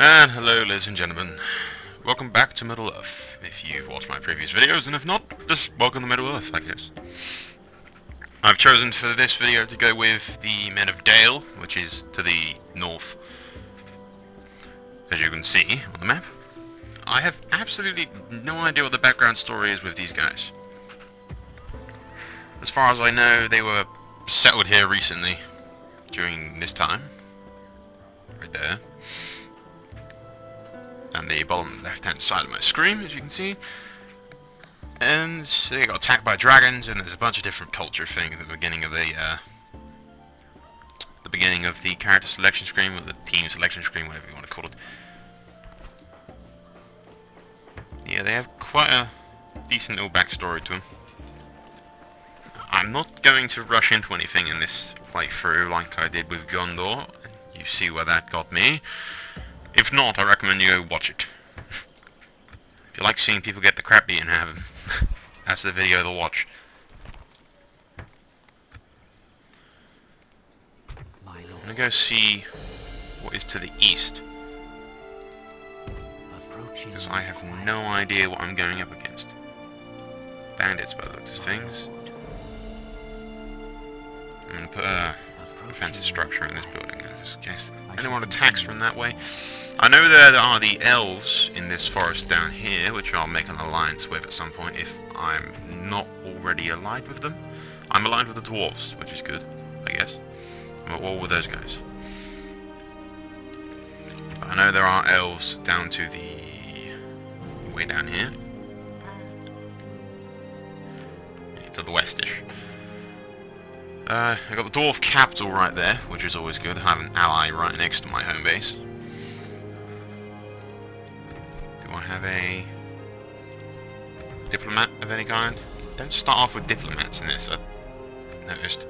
And hello ladies and gentlemen, welcome back to Middle Earth. If you've watched my previous videos, and if not, just welcome to Middle Earth, I guess. I've chosen for this video to go with the Men of Dale, which is to the north, as you can see on the map. I have absolutely no idea what the background story is with these guys. As far as I know, they were settled here recently, during this time. Right there and the bottom left hand side of my screen as you can see. And they got attacked by dragons and there's a bunch of different culture things at the beginning of the uh, the beginning of the character selection screen or the team selection screen whatever you want to call it. Yeah they have quite a decent little backstory to them I'm not going to rush into anything in this playthrough like I did with Gondor you see where that got me if not, I recommend you go watch it. if you like seeing people get the crap beaten out of them, that's the video to watch. I'm gonna go see what is to the east. Because I have no idea what I'm going up against. Bandits by the looks of things. I'm gonna put a defensive structure in this building in case anyone attacks from that way. I know there are the elves in this forest down here, which I'll make an alliance with at some point if I'm not already allied with them. I'm aligned with the dwarves, which is good, I guess. I'm at war with those guys. I know there are elves down to the... way down here. To the westish. Uh, I got the dwarf capital right there, which is always good. I have an ally right next to my home base. Do I have a diplomat of any kind? Don't start off with diplomats in this, I've noticed.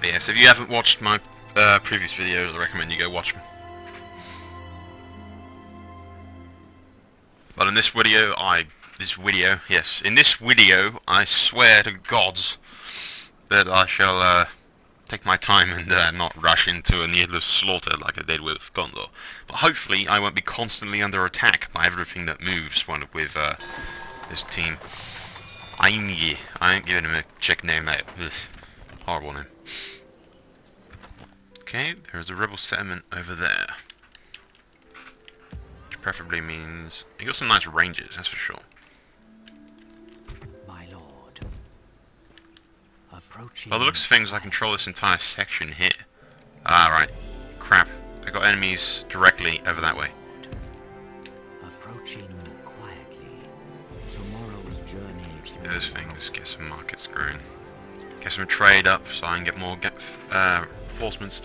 But yes, if you haven't watched my uh, previous videos, I recommend you go watch them. But in this video, I... This video, yes. In this video, I swear to gods that I shall uh, take my time and uh, not rush into a needless slaughter like I did with Gondor. But hopefully I won't be constantly under attack by everything that moves one with uh, this team. I ain't giving him a chick name that horrible name. Okay, there's a rebel settlement over there. Which preferably means you got some nice ranges, that's for sure. By the looks of things, I control this entire section here. Ah, right. Crap. I got enemies directly over that way. Approaching quietly. Tomorrow's journey. Keep those things. Get some markets growing. Get some trade up so I can get more get, uh, reinforcements.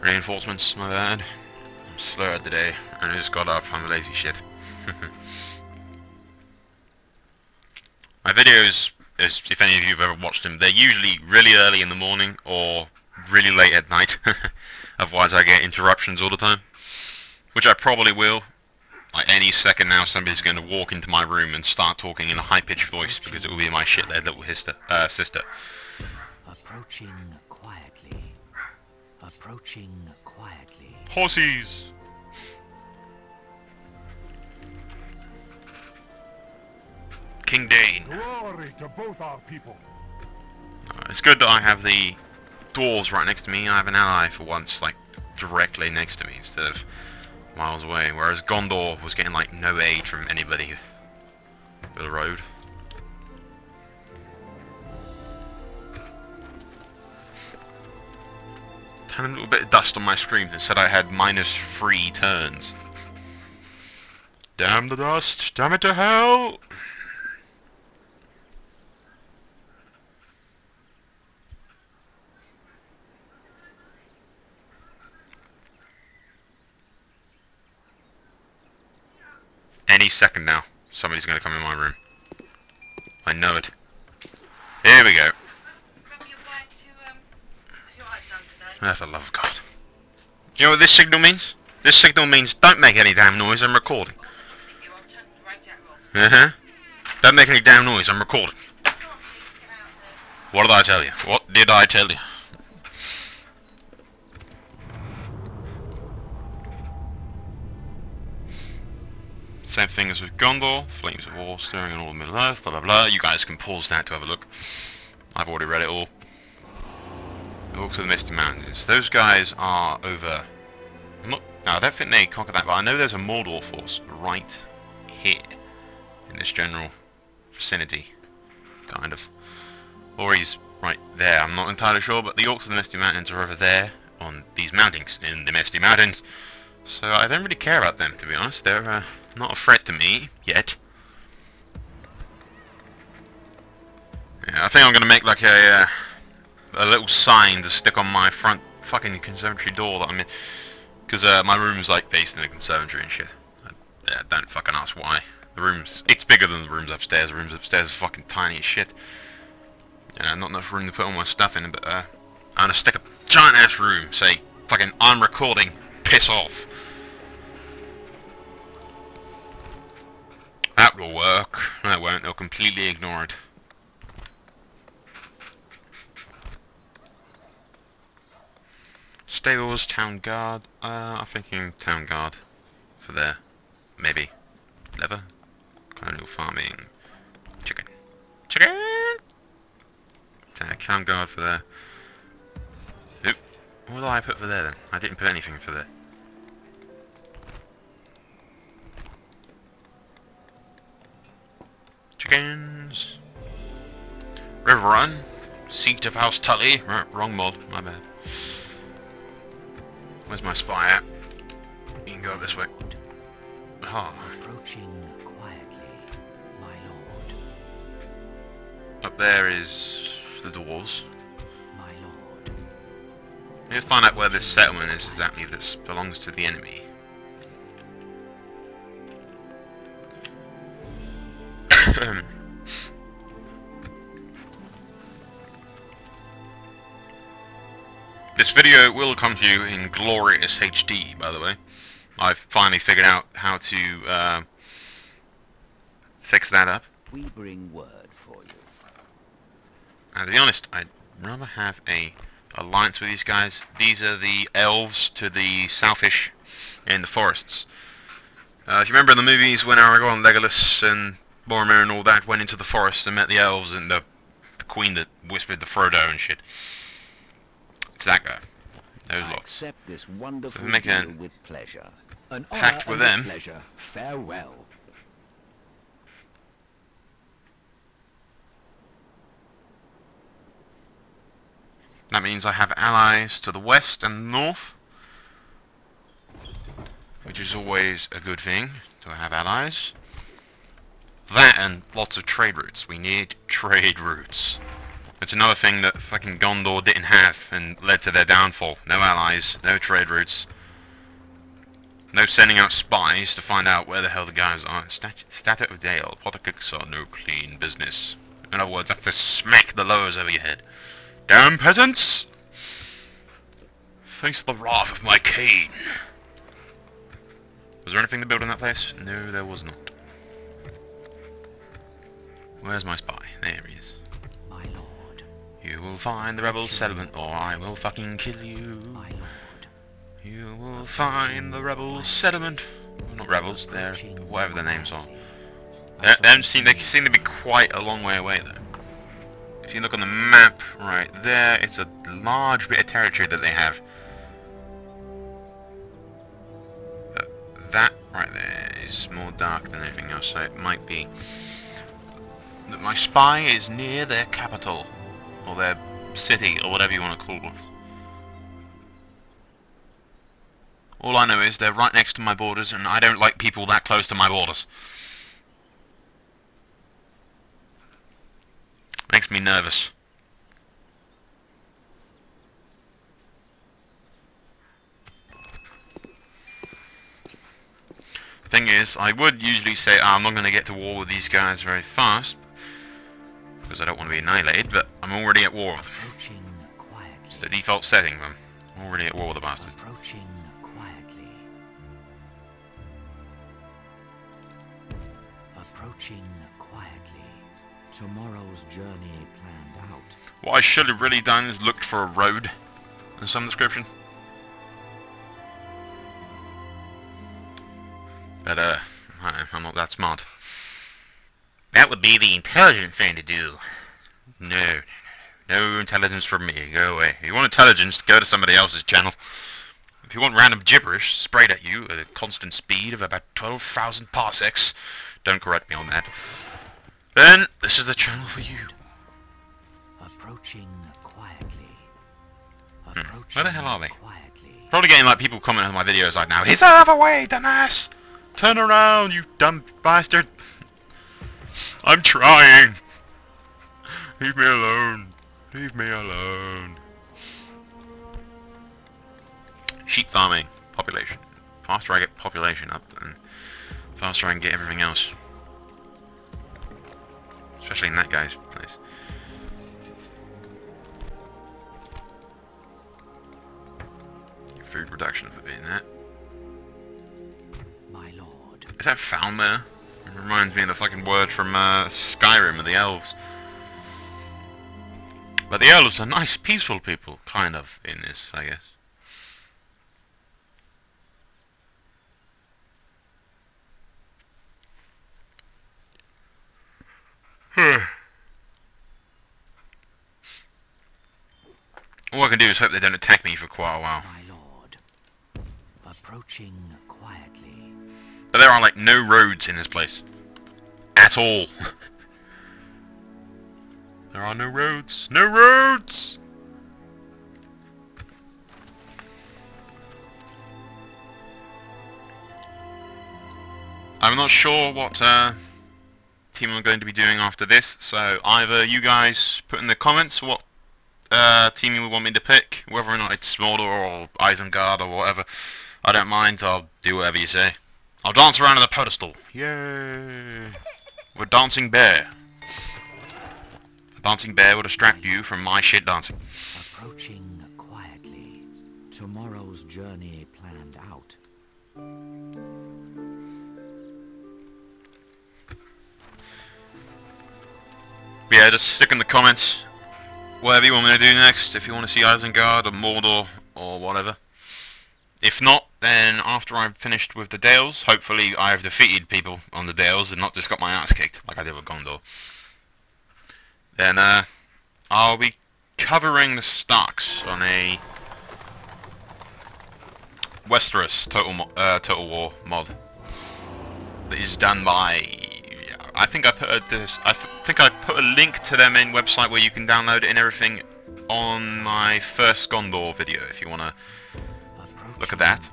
Reinforcements, my bad. I'm slurred today, and I just got up. I'm a lazy shit. my videos as if any of you have ever watched them, they're usually really early in the morning or really late at night. Otherwise I get interruptions all the time. Which I probably will. Like any second now somebody's going to walk into my room and start talking in a high-pitched voice because it will be my shithead little hister, uh, sister. Approaching quietly. Approaching quietly. Horses! King Dain. Glory to both our people. it's good that I have the dwarves right next to me. I have an ally for once, like directly next to me instead of miles away. Whereas Gondor was getting like no aid from anybody for the road. Had a little bit of dust on my screen that said I had minus three turns. Damn the dust! Damn it to hell! Any second now, somebody's to come in my room. I know it. Here we go. Oh, for love of God. You know what this signal means? This signal means don't make any damn noise, I'm recording. Uh-huh. Don't make any damn noise, I'm recording. What did I tell you? What did I tell you? Same thing as with Gondor, flames of war stirring in all of Middle Earth, blah blah blah. You guys can pause that to have a look. I've already read it all. Orcs of the Misty Mountains. Those guys are over... No, I don't think they conquered that, but I know there's a Mordor force right here in this general vicinity, kind of. Or he's right there, I'm not entirely sure, but the Orcs of the Misty Mountains are over there on these mountains, in the Misty Mountains. So I don't really care about them, to be honest. They're uh, not a threat to me, yet. Yeah, I think I'm to make like a, uh, a little sign to stick on my front fucking conservatory door that I'm in. Because uh, my room's like based in the conservatory and shit. I, yeah, don't fucking ask why. The room's, it's bigger than the rooms upstairs. The rooms upstairs are fucking tiny as shit. Yeah, not enough room to put all my stuff in, but uh, I'm gonna stick a giant ass room, say, fucking, I'm recording, piss off. That will work. No, That won't, they'll completely ignore it. Stables, Town Guard, uh, I'm thinking Town Guard for there. Maybe. Leather? Colonial Farming. Chicken. Chicken! Town Guard for there. Oop. What did I put for there then? I didn't put anything for there. Chickens. Riverrun. Seat of House Tully. wrong mod, my bad. Where's my spy at? You can go up this way. Ah. Approaching quietly, my lord. Up there is the dwarves. My lord. Let's find out where this settlement is exactly that belongs to the enemy. This video will come to you in glorious HD, by the way. I've finally figured out how to uh, fix that up. We bring word for you. And to be honest, I'd rather have a alliance with these guys. These are the elves to the selfish in the forests. Uh, if you remember in the movies when Aragorn, Legolas, and Boromir and all that went into the forest and met the elves and the, the queen that whispered the Frodo and shit. It's that guy. Those I lots. accept this wonderful make deal with pleasure. An pact with them. pleasure. Farewell. That means I have allies to the west and north. Which is always a good thing, to have allies. That and lots of trade routes. We need trade routes. It's another thing that fucking Gondor didn't have and led to their downfall. No allies, no trade routes. No sending out spies to find out where the hell the guys are. Stat of Dale. Politics are no clean business. In other words, that's to smack the lowers over your head. Damn peasants! Face the wrath of my cane. Was there anything to build in that place? No, there was not. Where's my spy? There he is. My lord. You will find the rebel settlement or I will fucking kill you. My lord. You will find the rebel settlement. Well, not rebels, they're whatever their names are. They, don't seem, they seem to be quite a long way away though. If you look on the map right there, it's a large bit of territory that they have. But that right there is more dark than anything else, so it might be that my spy is near their capital, or their city, or whatever you want to call it. All I know is they're right next to my borders, and I don't like people that close to my borders. Makes me nervous. Thing is, I would usually say, "Ah, I'm not going to get to war with these guys very fast, because I don't want to be annihilated, but I'm already at war with them. Approaching quietly. It's the default setting, man. I'm already at war with the bastards. Approaching quietly. Approaching quietly. Tomorrow's journey planned out. What I should have really done is looked for a road in some description. But, uh, I, I'm not that smart. That would be the intelligent thing to do. No, no, no intelligence from me. Go away. If you want intelligence, go to somebody else's channel. If you want random gibberish sprayed at you at a constant speed of about 12,000 parsecs, don't correct me on that, then this is the channel for you. Approaching quietly. Approaching Where the hell are they? Quietly. Probably getting like people commenting on my videos like now. He's out of the way, dumbass! Turn around, you dumb bastard! I'm trying! Leave me alone. Leave me alone. Sheep farming. Population. Faster I get population up, and faster I can get everything else. Especially in that guy's place. Food production for being that. My lord. Is that Falmer? It reminds me of the fucking word from uh, Skyrim of the elves. But the elves are nice, peaceful people, kind of, in this, I guess. All I can do is hope they don't attack me for quite a while. My lord. Approaching quietly. But there are like no roads in this place. At all. there are no roads. No roads! I'm not sure what uh, team I'm going to be doing after this, so either you guys put in the comments what uh, team you would want me to pick, whether or not it's Smolder or Isengard or whatever. I don't mind, I'll do whatever you say. I'll dance around on the pedestal. Yay! We're dancing bear. A dancing bear will distract you from my shit dancing. Approaching quietly. Tomorrow's journey planned out. Yeah, just stick in the comments whatever you want me to do next, if you want to see Isengard or Mordor or whatever. If not, then after I've finished with the Dales, hopefully I have defeated people on the Dales and not just got my ass kicked like I did with Gondor. Then uh, I'll be covering the Starks on a Westeros Total uh, Total War mod that is done by. I think I put a this, I think I put a link to their main website where you can download it and everything on my first Gondor video if you want to Look at that.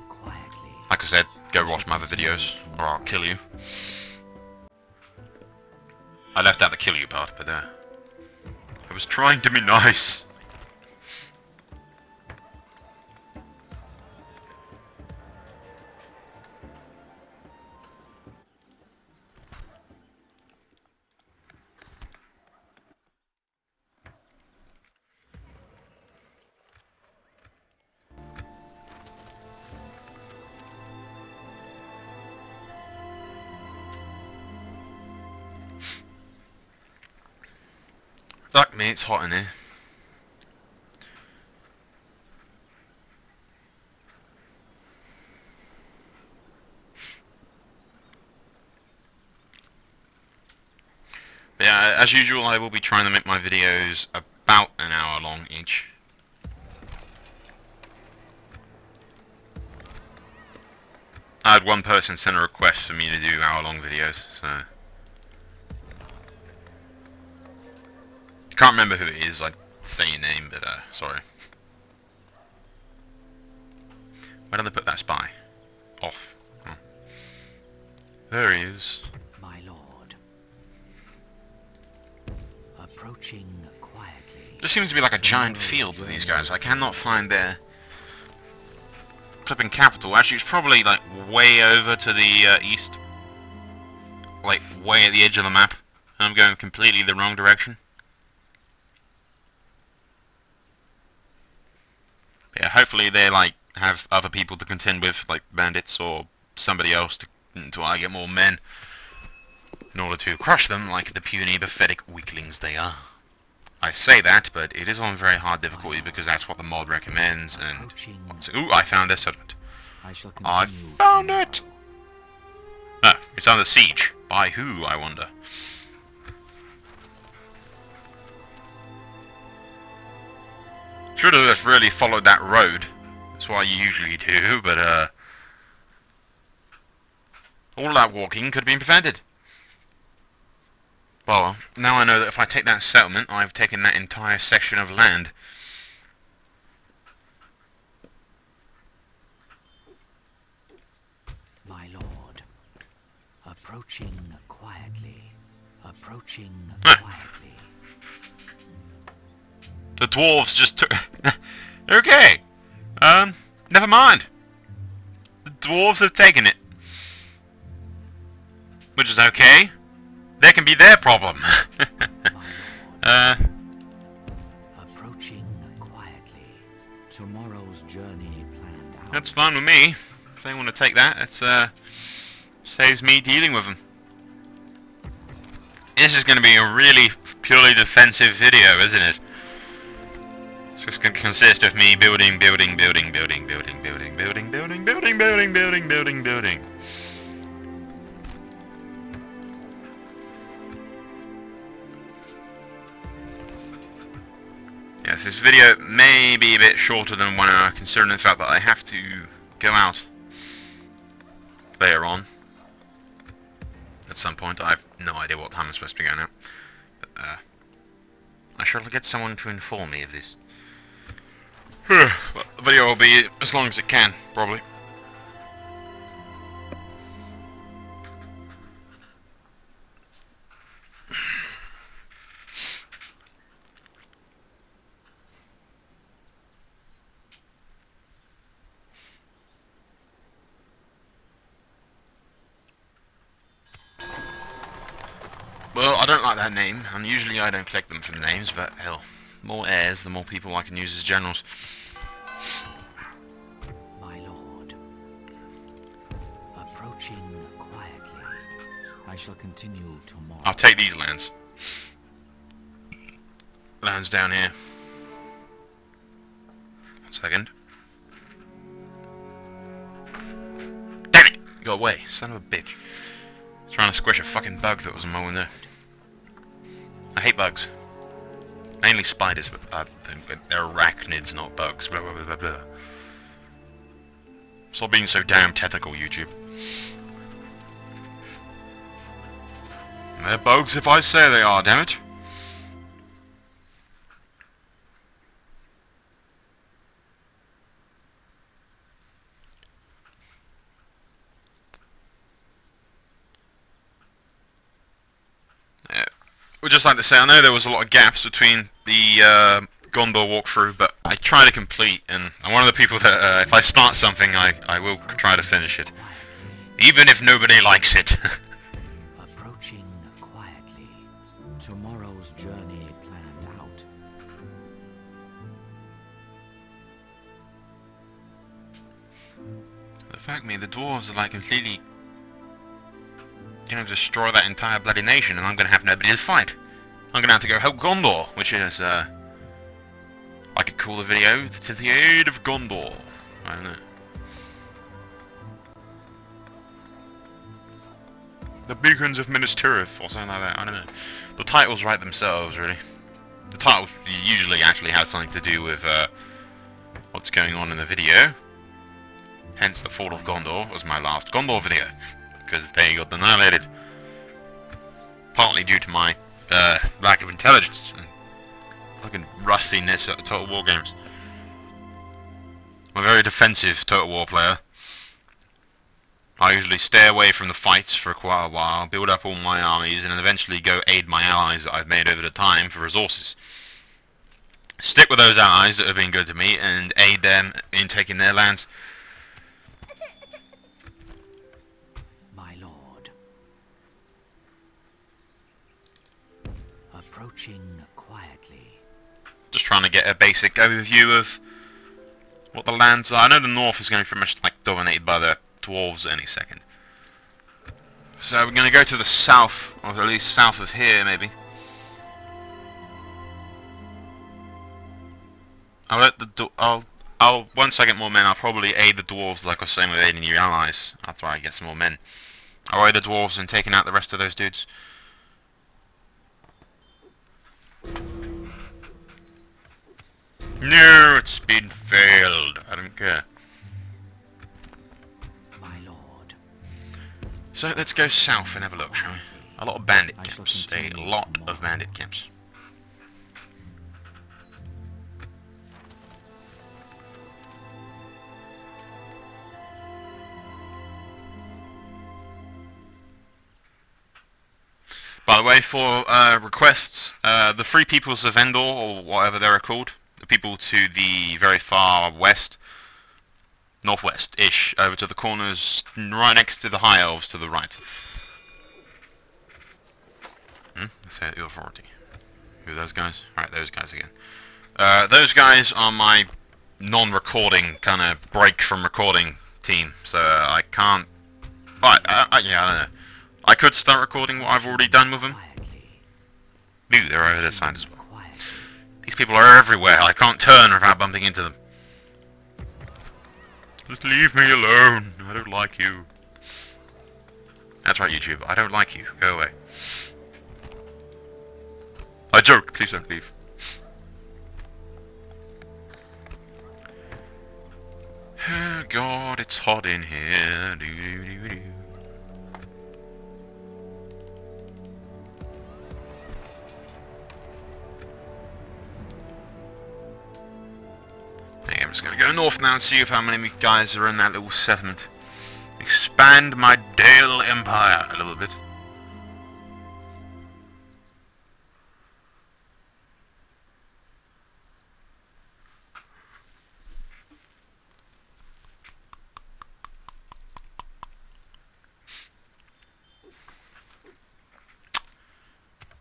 Like I said, go watch my other videos, or I'll kill you. I left out the kill you part, but uh, I was trying to be nice. Fuck me, it's hot in here. But yeah, as usual, I will be trying to make my videos about an hour long each. I had one person send a request for me to do hour long videos, so... Can't remember who it is, I'd say your name, but uh, sorry. Where did they put that spy? Off. Oh. There he is. My lord. Approaching quietly. There seems to be like a giant field with these guys. I cannot find their flipping capital. Actually, it's probably like way over to the uh, east. Like way at the edge of the map. I'm going completely the wrong direction. Yeah, hopefully they like have other people to contend with, like bandits or somebody else to to I get more men in order to crush them like the puny, pathetic weaklings they are. I say that, but it is on very hard difficulty because that's what the mod recommends. And ooh, I found a settlement. I shall I found it. Oh, It's under siege. By who, I wonder? Should have just really followed that road. That's what I usually do, but uh... All that walking could have been prevented. Well, now I know that if I take that settlement, I've taken that entire section of land. My lord. Approaching quietly. Approaching quietly. The dwarves just took... okay. Um, never mind. The dwarves have taken it. Which is okay. That can be their problem. Uh, Approaching quietly. Tomorrow's journey planned out. that's fine with me. If they want to take that, it's, uh, saves me dealing with them. This is going to be a really purely defensive video, isn't it? Just to consist of me building, building, building, building, building, building, building, building, building, building, building, building, building. Yes, this video may be a bit shorter than one hour, considering the fact that I have to go out later on. At some point, I have no idea what time I'm supposed to be going out. But, uh, I shall get someone to inform me of this. Well, the video will be as long as it can, probably. Well, I don't like that name, and usually I don't collect them from names, but hell, more heirs, the more people I can use as generals. My lord. Approaching quietly. I shall continue tomorrow. I'll take these lands. Lands down here. One second. Damn it! Go away, son of a bitch. Trying to squish a fucking bug that was in my window. I hate bugs. Mainly spiders, but uh, they're arachnids, not bugs. Blah, blah, blah, blah. Stop being so damn technical, YouTube. They're bugs if I say they are, damn it. Just like to say, I know there was a lot of gaps between the uh, Gondor walkthrough, but I try to complete, and I'm one of the people that uh, if I start something, I, I will try to finish it. Even if nobody likes it. Approaching quietly. Tomorrow's journey planned out. The fact me, the dwarves are like completely gonna destroy that entire bloody nation, and I'm gonna have nobody to fight. I'm gonna have to go help Gondor, which is uh, I could call the video to the aid of Gondor. I don't know. The beacons of Minas Tirith, or something like that. I don't know. The titles write themselves, really. The title usually actually has something to do with uh, what's going on in the video. Hence, the Fall of Gondor was my last Gondor video, because they got annihilated. Partly due to my uh, lack of intelligence and fucking rustiness at Total War games. I'm a very defensive Total War player. I usually stay away from the fights for quite a while, build up all my armies, and then eventually go aid my allies that I've made over the time for resources. Stick with those allies that have been good to me and aid them in taking their lands. Approaching quietly. just trying to get a basic overview of what the lands are. I know the north is going to be pretty much like dominated by the dwarves any second. So we're going to go to the south, or at least south of here maybe. I'll let the I'll I'll once I get more men I'll probably aid the dwarves like I was saying with aiding your allies after I get some more men. I'll aid the dwarves and taking out the rest of those dudes. No, it's been failed. I don't care. My lord. So let's go south and have a look, shall we? A lot of bandit camps. A lot of bandit camps. By the way, for uh, requests, uh, the Free Peoples of Endor, or whatever they're called, the people to the very far west, northwest-ish, over to the corners, right next to the High Elves to the right. Hmm? Say the authority. Who are those guys? Alright, those guys again. Uh, those guys are my non-recording kind of break from recording team, so uh, I can't. Right, yeah, I don't know. I could start recording what I've already done with them. Ooh, they're over side as well. These people are everywhere. I can't turn without bumping into them. Just leave me alone. I don't like you. That's right, YouTube. I don't like you. Go away. I joke. Please don't leave. God, it's hot in here. I'm just gonna go north now and see if how many guys are in that little settlement. Expand my Dale Empire a little bit.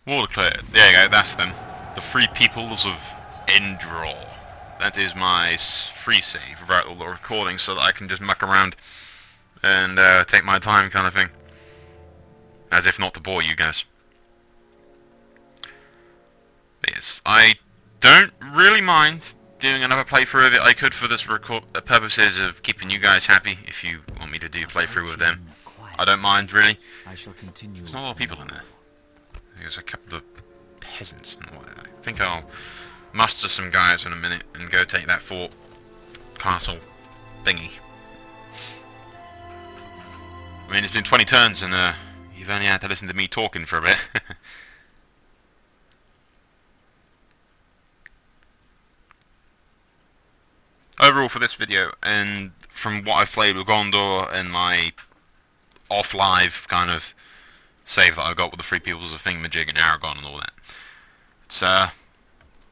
War declared. There you go, that's them. The Free Peoples of Endror. That is my free save without all the recording so that I can just muck around and uh, take my time kind of thing. As if not to bore you guys. But yes, I don't really mind doing another playthrough of it. I could for this record uh, purposes of keeping you guys happy if you want me to do a playthrough with them. I don't mind really. I shall continue. There's not a lot of people in there. There's a couple of peasants and what. I think I'll muster some guys in a minute and go take that fort castle thingy. I mean, it's been 20 turns and uh, you've only had to listen to me talking for a bit. Overall for this video, and from what I've played with Gondor and my off-live kind of save that I got with the Free Peoples of Thingamajig and Aragorn and all that. It's uh,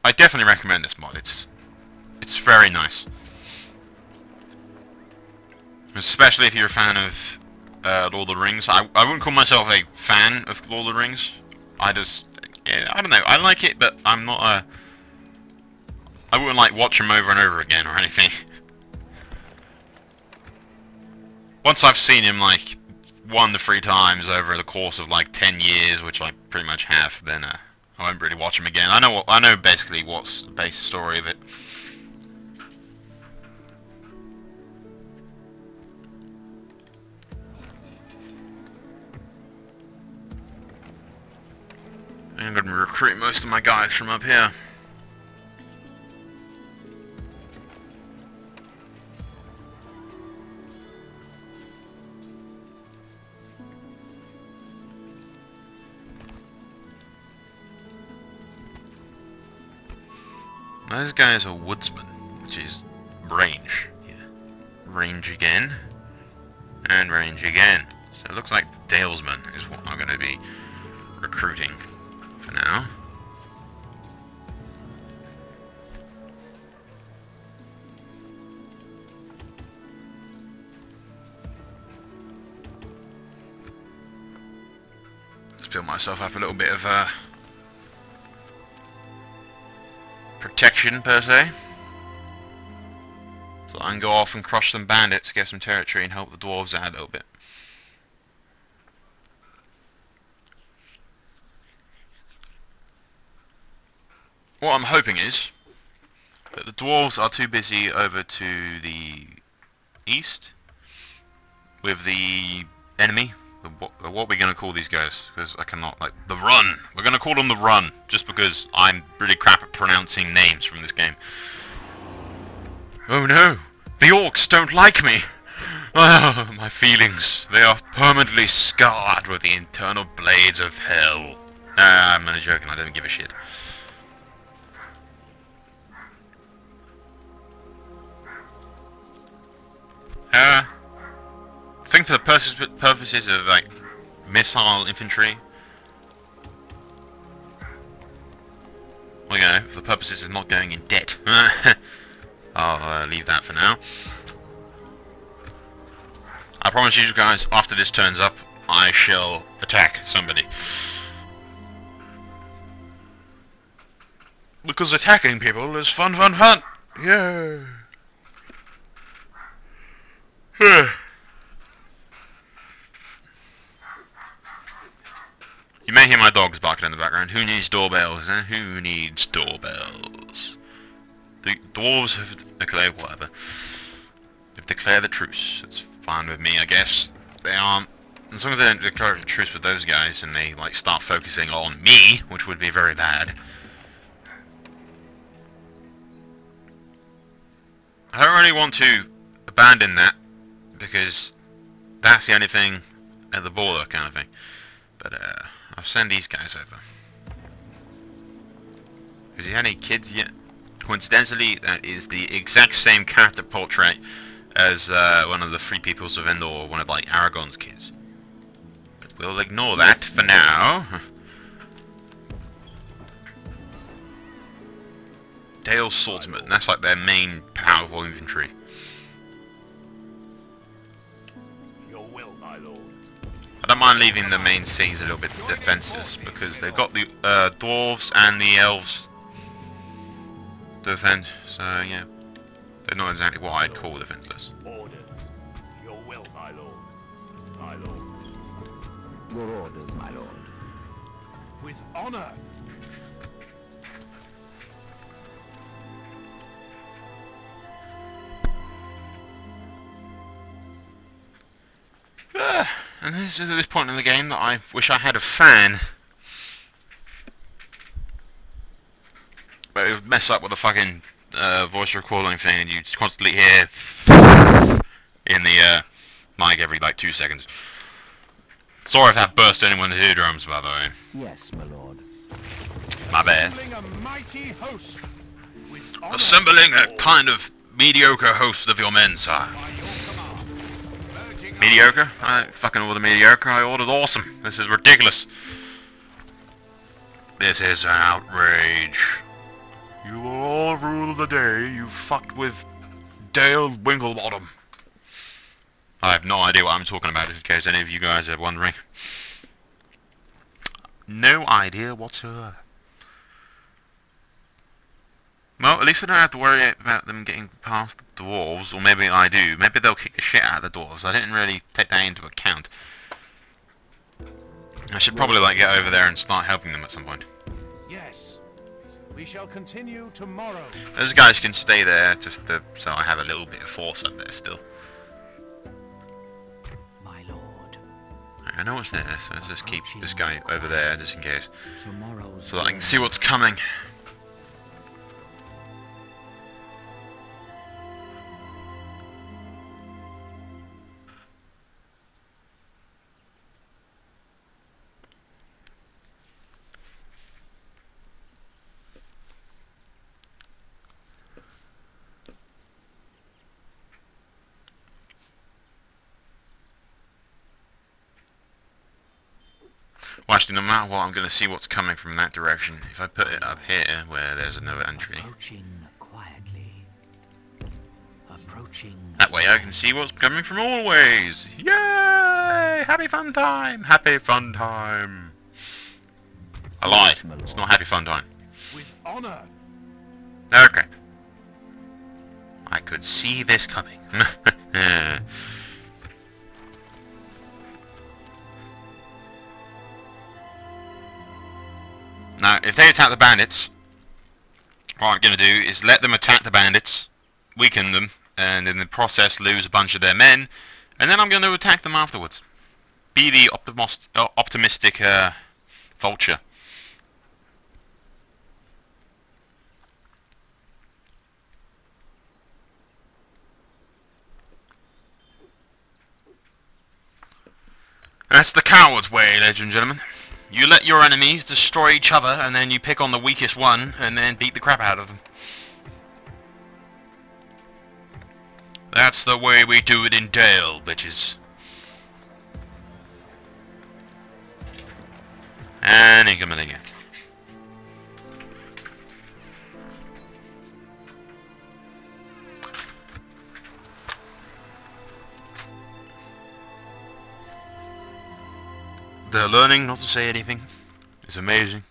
I definitely recommend this mod. It's it's very nice, especially if you're a fan of uh, Lord of the Rings. I I wouldn't call myself a fan of Lord of the Rings. I just yeah, I don't know. I like it, but I'm not a. I wouldn't like watch them over and over again or anything. Once I've seen him like one to three times over the course of like ten years, which I pretty much have, then uh, I won't really watch him again. I know what I know basically what's the base story of it. I'm going to recruit most of my guys from up here. Those guys are woodsmen, which is range. Yeah. Range again. And range again. So it looks like Dalesman is what I'm going to be recruiting for now. Just build myself up a little bit of uh, protection per se. So I can go off and crush some bandits, get some territory, and help the dwarves out a little bit. What I'm hoping is that the dwarves are too busy over to the east with the enemy the, what, are we gonna call these guys? Because I cannot like the run. We're gonna call them the run, just because I'm really crap at pronouncing names from this game. Oh no, the orcs don't like me. Ah, my feelings. They are permanently scarred with the internal blades of hell. I'm only joking. I don't give a shit. Uh, I think for the purposes, purposes of like missile infantry, well, you know, for the purposes of not going in debt, I'll uh, leave that for now. I promise you guys, after this turns up, I shall attack somebody. Because attacking people is fun, fun, fun! Yeah! you may hear my dogs barking in the background. Who needs doorbells, eh? Who needs doorbells? The dwarves have declared whatever. They've declared the truce. It's fine with me, I guess. They aren't... As long as they don't declare the truce with those guys and they, like, start focusing on me, which would be very bad. I don't really want to abandon that because that's the only thing at the border kind of thing. But uh, I'll send these guys over. Has he had any kids yet? Coincidentally, that is the exact same character portrait as uh, one of the Free Peoples of Endor, one of like Aragorn's kids. But we'll ignore that for now. Dale Swordsman, that's like their main powerful infantry. Your will, my lord. I don't mind leaving the main cities a little bit defenseless because they've got the uh, dwarves and the elves to defend. So yeah, they're not exactly what I'd call defenseless. Orders. Your will, my lord. My lord. Your orders, my lord. With honor. Ah, and this is at this point in the game that I wish I had a fan. But it would mess up with the fucking uh, voice recording thing and you just constantly hear in the uh, mic every like two seconds. Sorry if that burst anyone's eardrums by the way. Yes, my lord. My bad. Assembling a mighty host. With Assembling a kind of mediocre host of your men, sire. Mediocre? I don't fucking order mediocre, I ordered awesome. This is ridiculous. This is an outrage. You will all rule the day you fucked with Dale Winklebottom. I have no idea what I'm talking about in case any of you guys are wondering. No idea whatsoever. Well, at least I don't have to worry about them getting past the dwarves, or maybe I do. Maybe they'll kick the shit out of the dwarves. I didn't really take that into account. I should probably like get over there and start helping them at some point. Yes. We shall continue tomorrow. Those guys can stay there just to, so I have a little bit of force up there still. My lord. I know what's there, so let's just keep this guy over there just in case, so that I can see what's coming. Well, actually, no matter what, I'm going to see what's coming from that direction. If I put it up here, where there's another entry, Approaching quietly. Approaching. that way I can see what's coming from all ways. Yay! Happy fun time! Happy fun time! I lied. Yes, It's not happy fun time. With honor. Okay. I could see this coming. now, if they attack the bandits, what I'm going to do is let them attack the bandits, weaken them, and in the process lose a bunch of their men, and then I'm going to attack them afterwards. be the optimist, uh, optimistic uh, vulture. That's the coward's way, ladies and gentlemen. You let your enemies destroy each other, and then you pick on the weakest one, and then beat the crap out of them. That's the way we do it in Dale, bitches. And again. They're learning not to say anything. It's amazing.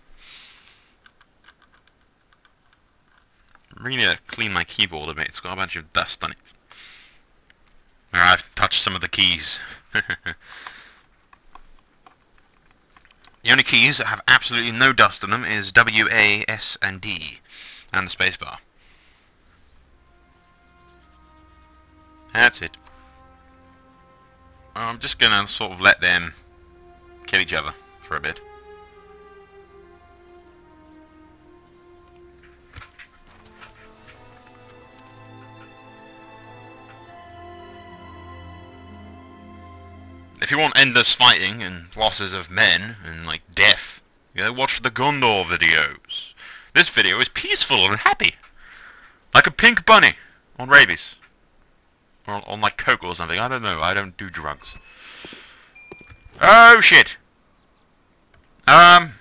I really need to clean my keyboard a bit. It's got a bunch of dust on it. I've touched some of the keys. the only keys that have absolutely no dust on them is W, A, S, and D, and the spacebar. That's it. I'm just gonna sort of let them kill each other for a bit. If you want endless fighting and losses of men and like death, you know, watch the Gondor videos. This video is peaceful and happy. Like a pink bunny on rabies. Or on like coke or something. I don't know. I don't do drugs. Oh shit. Um,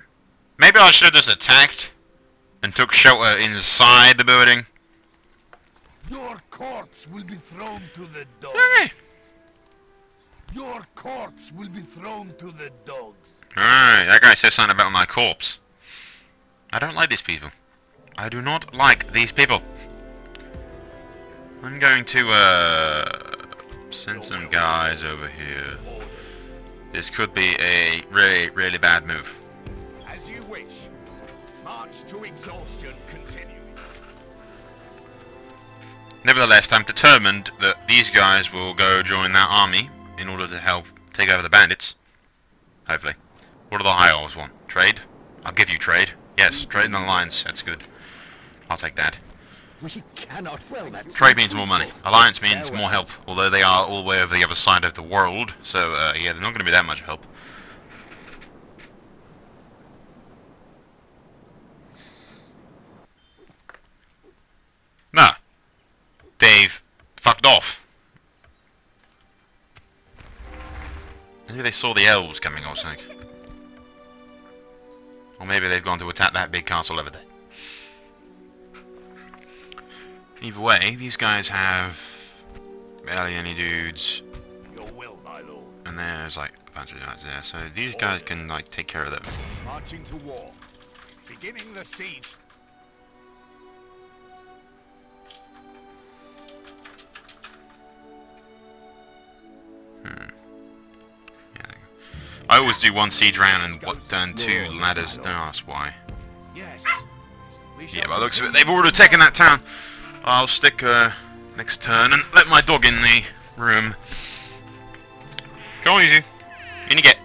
maybe I should have just attacked and took shelter inside the building. Your corpse will be thrown to the dogs. Okay. Your corpse will be thrown to the dogs. Alright, that guy says something about my corpse. I don't like these people. I do not like these people. I'm going to, uh, send some guys over here. This could be a really, really bad move. As you wish. March to exhaustion continue. Nevertheless, I'm determined that these guys will go join that army in order to help take over the bandits. Hopefully. What do the High Elves want? Trade? I'll give you trade. Yes, trade and alliance. That's good. I'll take that. We cannot. Well, that's Trade means more money. Alliance means more help, although they are all the way over the other side of the world, so uh, yeah, they're not going to be that much help. Nah. They've fucked off. Maybe they saw the elves coming or something. Or maybe they've gone to attack that big castle over there. Either way, these guys have barely any dudes, Your will, my lord. and there's like a bunch of guys there. So these guys can like take care of them. Marching to war. Beginning the siege. Hmm. I always do one siege round and what done two ladders. Don't ask why. Yes. Yeah, shall by the looks of it, they've already taken that town. I'll stick uh, next turn and let my dog in the room. Go on, easy. In you get.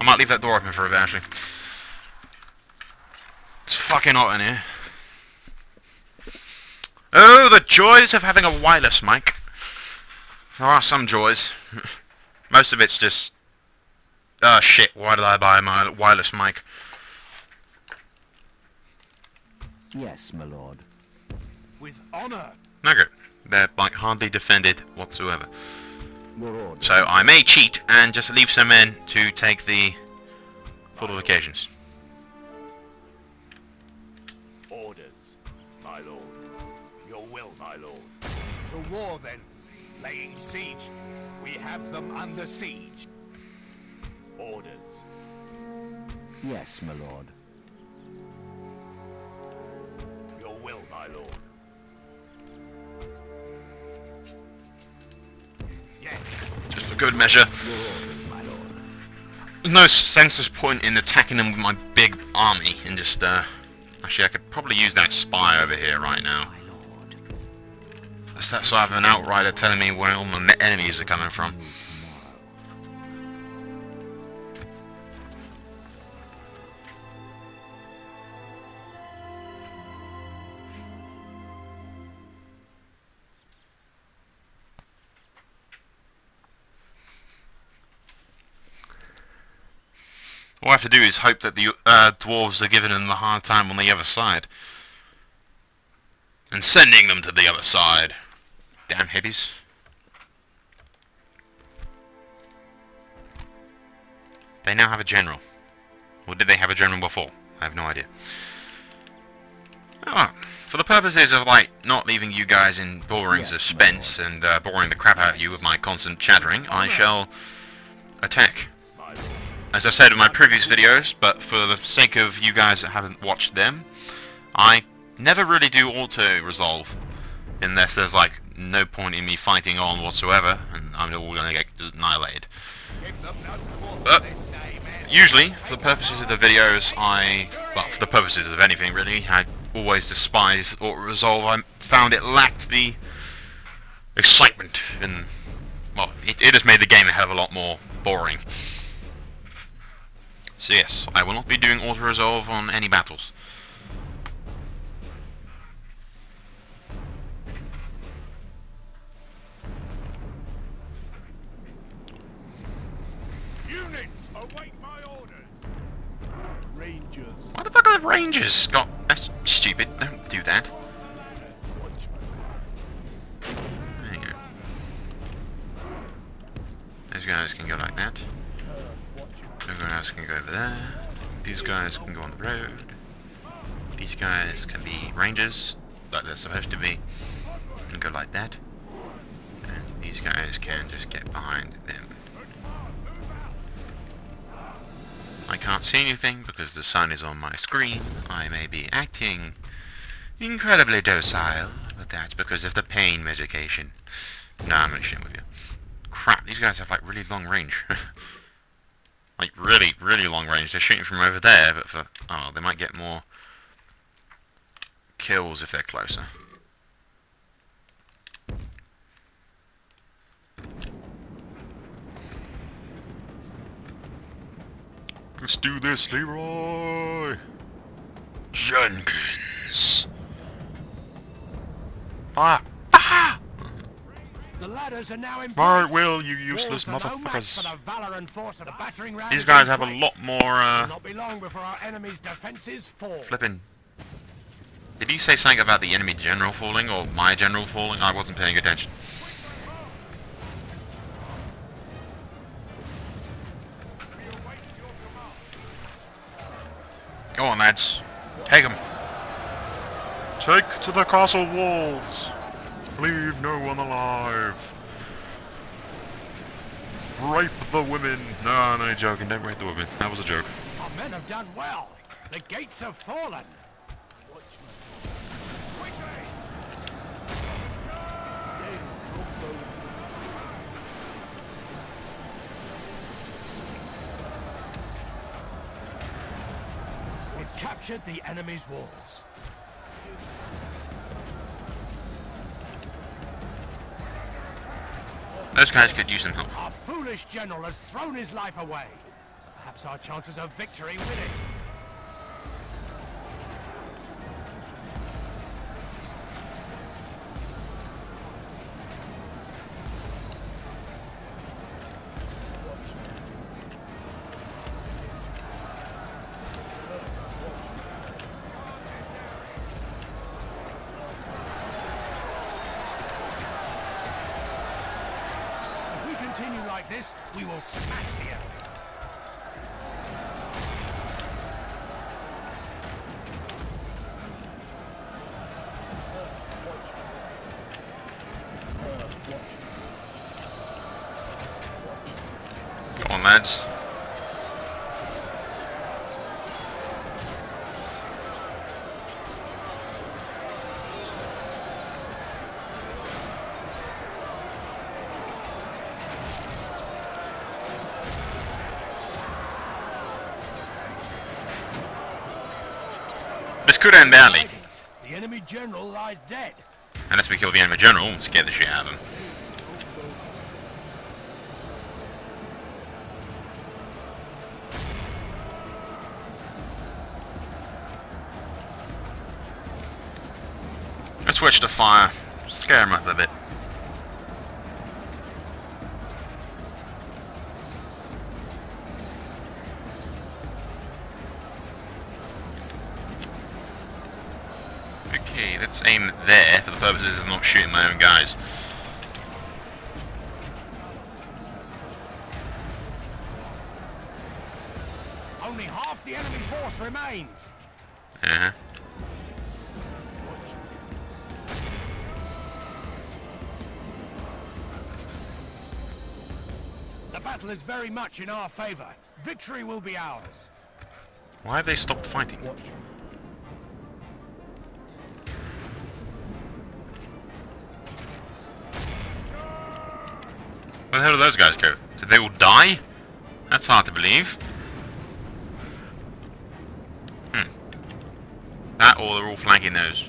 I might leave that door open for a bit, actually. It's fucking hot in here. Oh, the joys of having a wireless mic. There are some joys. Most of it's just... Oh shit, why did I buy my wireless mic? Yes, my lord. With honor. No good. They're like hardly defended whatsoever. So I may cheat and just leave some men to take the fortifications. Orders, my lord. Your will, my lord. To war then. Laying siege. We have them under siege. Orders. Yes, my lord. Your will, my lord. Just for good measure. There's no senseless point in attacking them with my big army and just, uh... Actually, I could probably use that spy over here right now. So I have an outrider telling me where all my enemies are coming from. All I have to do is hope that the uh, dwarves are giving them the hard time on the other side. And sending them to the other side. Damn hippies. They now have a general. Or did they have a general before? I have no idea. Oh, for the purposes of, like, not leaving you guys in boring Yes, suspense and uh, boring the crap out of you with my constant chattering, I shall attack. As I said in my previous videos, but for the sake of you guys that haven't watched them, I never really do auto-resolve unless there's like no point in me fighting on whatsoever and I'm all gonna get annihilated. Men. Usually, for the purposes of the videos, I, well, for the purposes of anything really, I always despise auto-resolve. I found it lacked the excitement and, well, it, it has made the game a hell of a lot more boring. So yes, I will not be doing auto-resolve on any battles. Units, await my orders. Rangers. Why the fuck are the rangers? Got that's stupid. Don't do that. There you go. Those guys can go like that. Those guys can go over there. These guys can go on the road. These guys can be rangers, like they're supposed to be, and go like that. And these guys can just get behind them. I can't see anything because the sun is on my screen. I may be acting incredibly docile, but that's because of the pain medication. Nah, I'm gonna shit with you. Crap, these guys have like really long range. like really, really long range. They're shooting from over there, but for oh, they might get more kills if they're closer. Let's do this, Leroy! Jenkins! Ah! Ah! Ladders are now in place. Will, you useless are no for the valor and force of the battering rams These guys have a lot more, uh, not be long before our enemy's defenses fall. flipping... Did you say something about the enemy general falling, or my general falling? I wasn't paying attention. Go on, lads. Take them. Take to the castle walls. Leave no one alive. Rape the women. No, no, joking. Don't rape the women. That was a joke. Our men have done well. The gates have fallen. We've captured the enemy's walls. Those guys could use some help. Our foolish general has thrown his life away. Perhaps our chances of victory with it. Could end badly, The enemy general lies dead. unless we kill the enemy general and scare the shit out of him. Let's switch to fire. Scare him up a bit. Just aim there for the purposes of not shooting my own guys. Only half the enemy force remains. Uh-huh. The battle is very much in our favor. Victory will be ours. Why have they stopped fighting? Where the hell do those guys go? Did they all die? That's hard to believe. Hmm. That or they're all flanking those.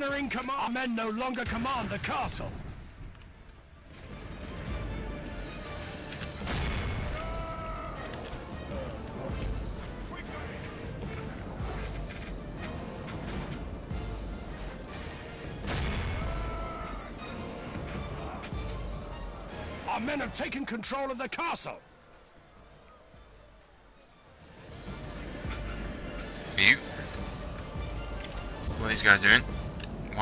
Men are in command. Our men no longer command the castle. Our men have taken control of the castle. You? What are these guys doing?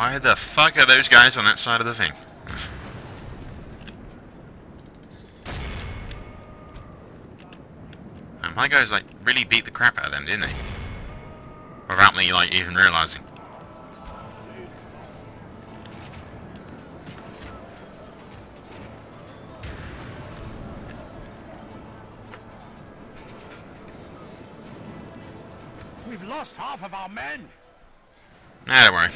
Why the fuck are those guys on that side of the thing? And my guys like really beat the crap out of them, didn't they? Without me like even realizing. We've lost half of our men. Nah, don't worry.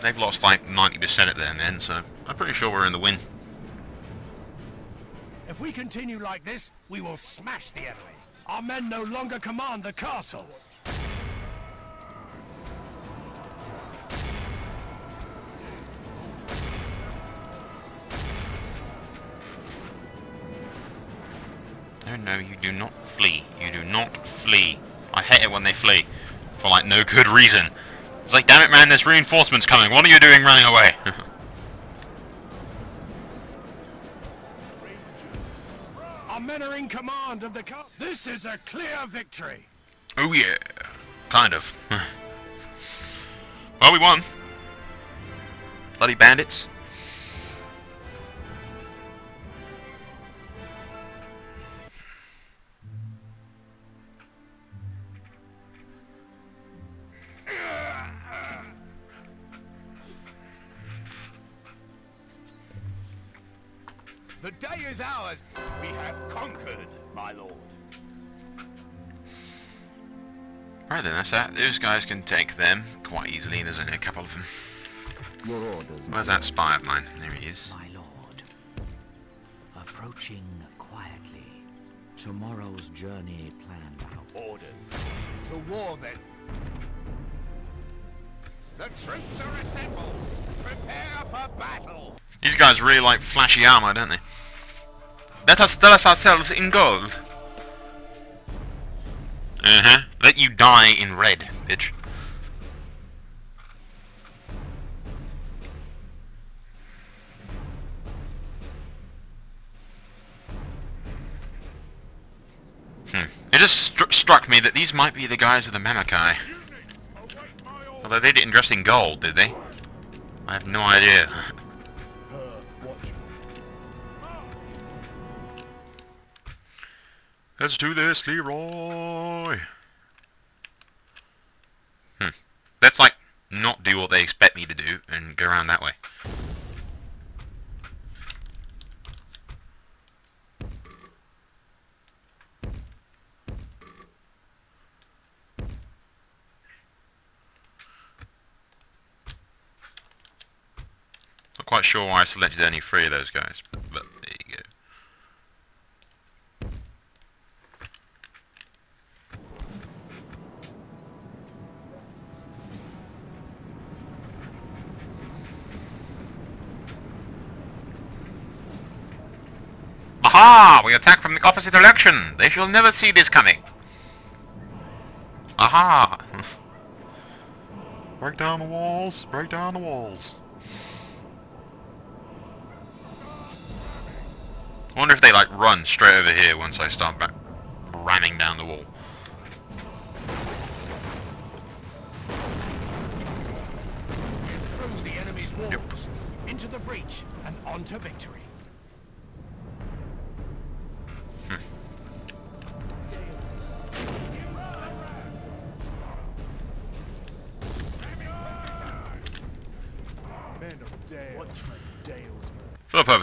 They've lost like 90% at their men, so I'm pretty sure we're in the win. If we continue like this, we will smash the enemy. Our men no longer command the castle. No, no, you do not flee. You do not flee. I hate it when they flee. For like no good reason. It's like, damn it man, there's reinforcements coming. What are you doing running away? Our men are in command of the castle. This is a clear victory. oh yeah. Kind of. well, we won. Bloody bandits. Is ours. We have conquered, my lord. Right then, that's that. Those guys can take them quite easily. There's only a couple of them. Your orders. Where's that spy of mine? There he is. My lord, approaching quietly. Tomorrow's journey planned out. Orders. To war then. The troops are assembled. Prepare for battle. These guys really like flashy armor, don't they? Let us dress ourselves in gold. Uh-huh. Let you die in red, bitch. Hmm. It just stru struck me that these might be the guys with the Mamakai. Although they didn't dress in gold, did they? I have no idea. Let's do this, Leroy. Hmm. Let's like not do what they expect me to do and go around that way. Not quite sure why I selected any three of those guys, We attack from the opposite direction! They shall never see this coming! Aha! break down the walls! Break down the walls! I wonder if they like run straight over here once I start back ramming down the wall. Through the enemy's walls, into the breach, and on to victory.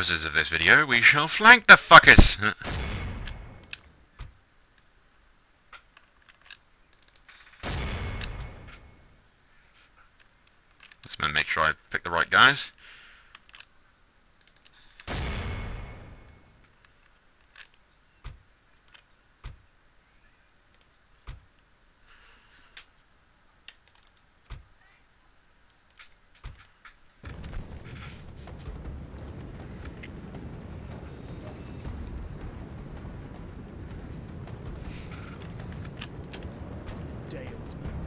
Purposes of this video, we shall flank the fuckers! Let's gonna make sure I pick the right guys. Dalesman.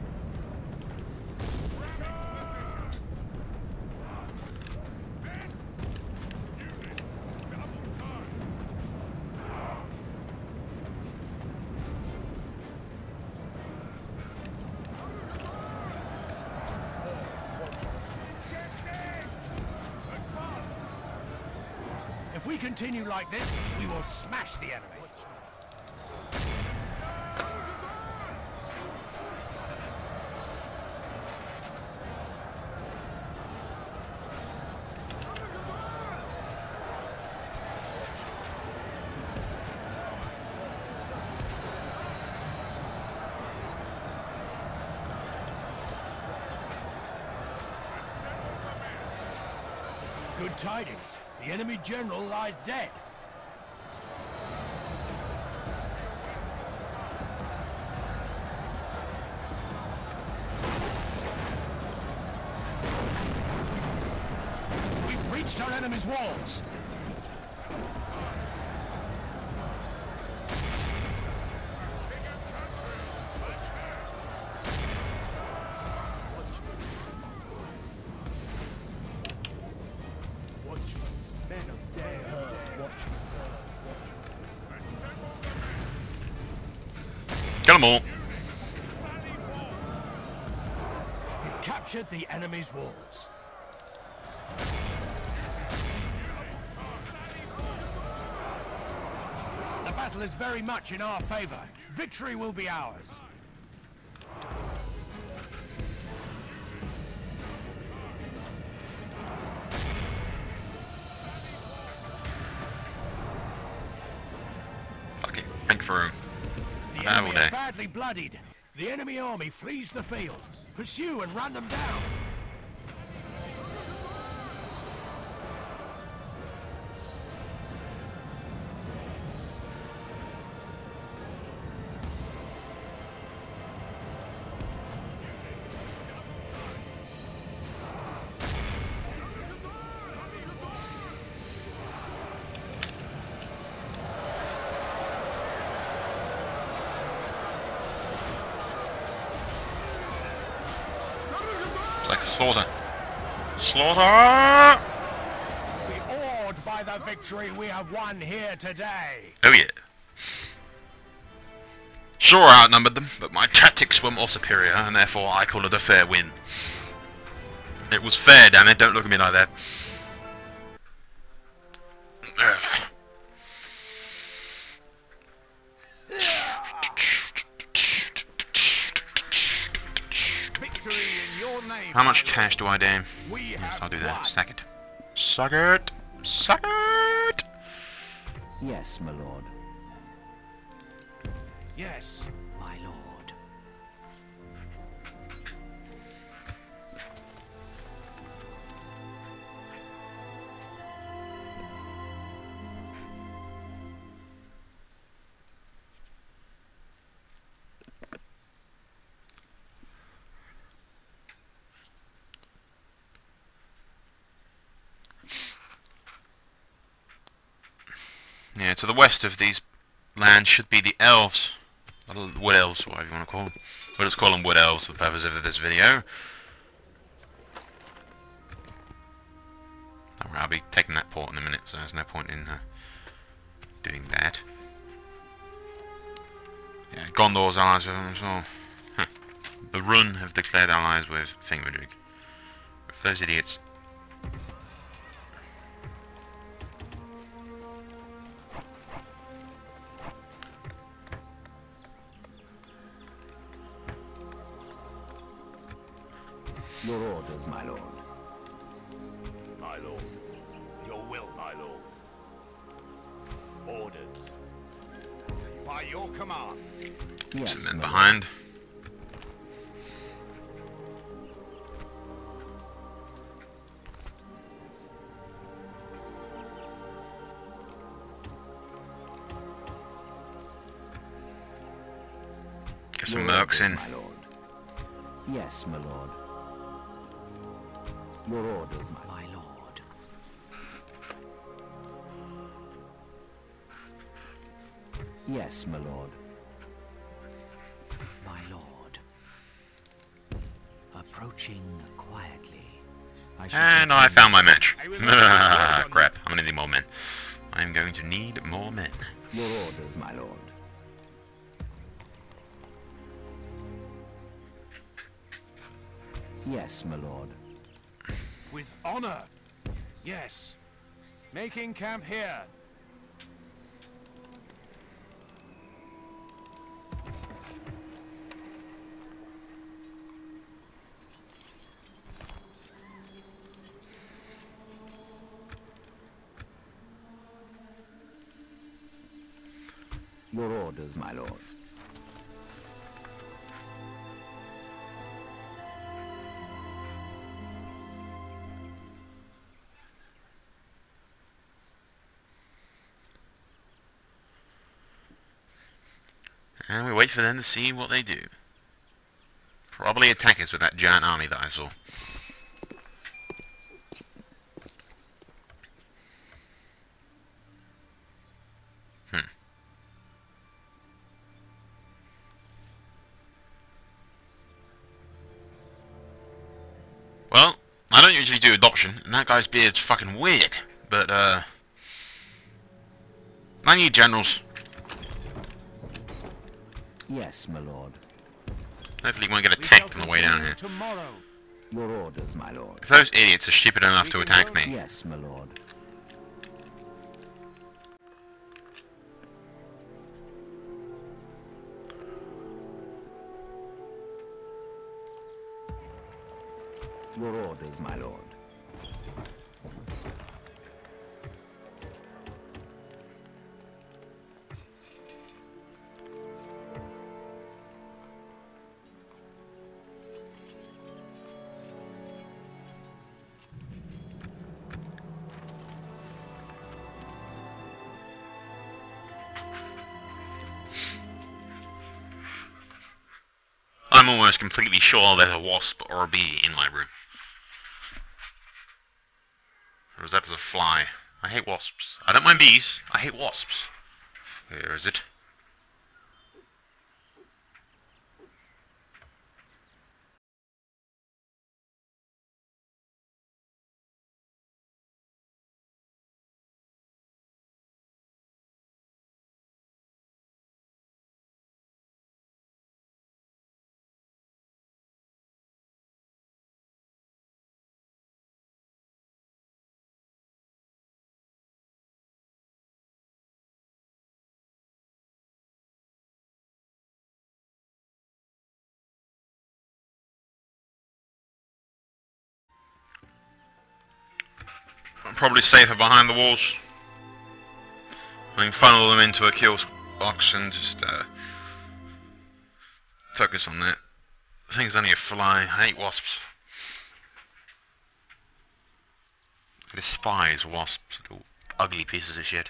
If we continue like this, we will smash the enemy. Good tidings. Enemy general lies dead. We've breached our enemy's walls. All! We've captured the enemy's walls. The battle is very much in our favor. Victory will be ours. Bloodied. The enemy army flees the field. Pursue and run them down. Slaughter! Be awed by the victory we have won here today. Oh yeah. Sure I outnumbered them, but my tactics were more superior, and therefore I call it a fair win. It was fair, damn it, don't look at me like that. Cash do I damn? Yes, I'll do that. won. Sack it. Suck it! Suck it! Yes, my lord. Yes. My lord. Yeah, to the west of these lands should be the elves. Wood elves, whatever you want to call them. We'll just call them wood elves for the purpose of this video. I'll be taking that port in a minute, so there's no point in uh, doing that. Yeah, Gondor's allies with them as well. The Rhun have declared allies with Thingamajig. Those idiots. Wait for them to see what they do. Probably attack us with that giant army that I saw. Hmm. Well, I don't usually do adoption, and that guy's beard's fucking weird. But, uh... I need generals. Yes, my lord. Hopefully we won't get We attacked on the way down here. Tomorrow. Your orders, my lord. If those idiots are stupid enough We to attack me, Yes, my lord. Your orders, my lord. Almost completely sure there's a wasp or a bee in my room. Or is that as a fly? I hate wasps. I don't mind bees. I hate wasps. Where is it? Probably safer behind the walls. I can funnel them into a kill box and just uh, focus on that. The thing's only a fly. I hate wasps. I despise wasps. Little ugly pieces of shit.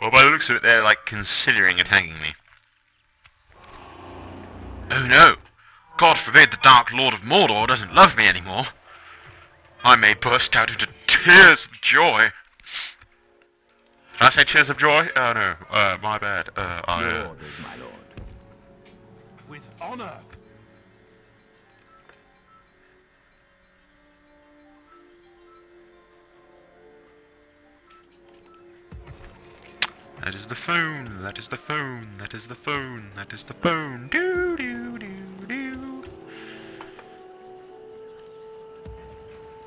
Well, by the looks of it, they're like considering attacking me. Oh no! God forbid the Dark Lord of Mordor doesn't love me anymore, I may burst out into tears of joy. Did I say tears of joy? Oh no, uh, my bad. Uh, I, Your uh, orders, my lord. With honor. That is the phone, that is the phone, that is the phone, that is the phone. Do do do do.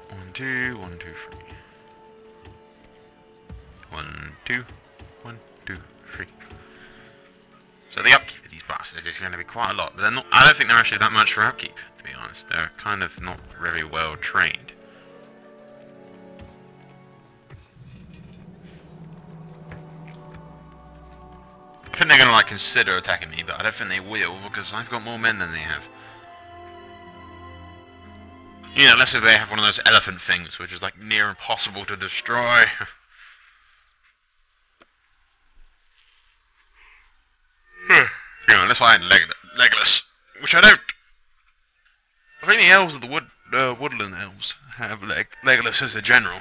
One, two, one, two, three. One, two, one, two, three. So the upkeep of these bastards is going to be quite a lot, but they're not. I don't think they're actually that much for upkeep, to be honest. They're kind of not very well trained. They're gonna like consider attacking me, but I don't think they will because I've got more men than they have. You know, unless if they have one of those elephant things, which is like near impossible to destroy. you know, unless I had leg Legolas, which I don't. I think the elves of the wood uh, woodland elves have leg Legolas as a general.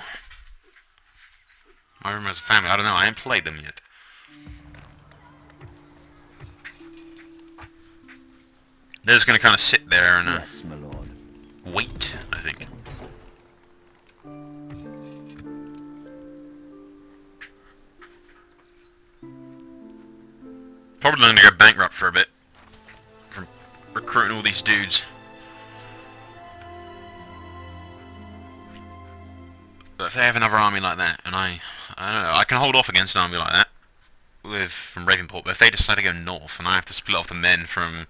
I remember as a family. I don't know. I haven't played them yet. They're just gonna kind of sit there and uh, Yes, my lord. wait. I think. Probably going to go bankrupt for a bit from recruiting all these dudes. But if they have another army like that, and I, I don't know, I can hold off against an army like that with from Ravenport. But if they decide to go north, and I have to split off the men from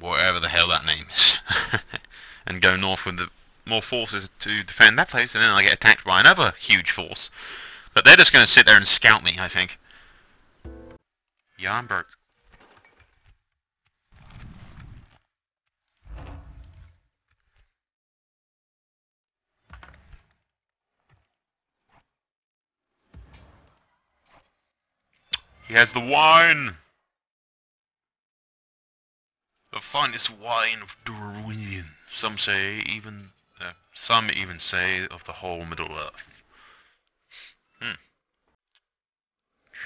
whatever the hell that name is, and go north with the more forces to defend that place, and then I get attacked by another huge force. But they're just going to sit there and scout me, I think. Yeah, He has the wine! The finest wine of Dorwinion. Some say even, uh, some even say of the whole Middle Earth. Hmm.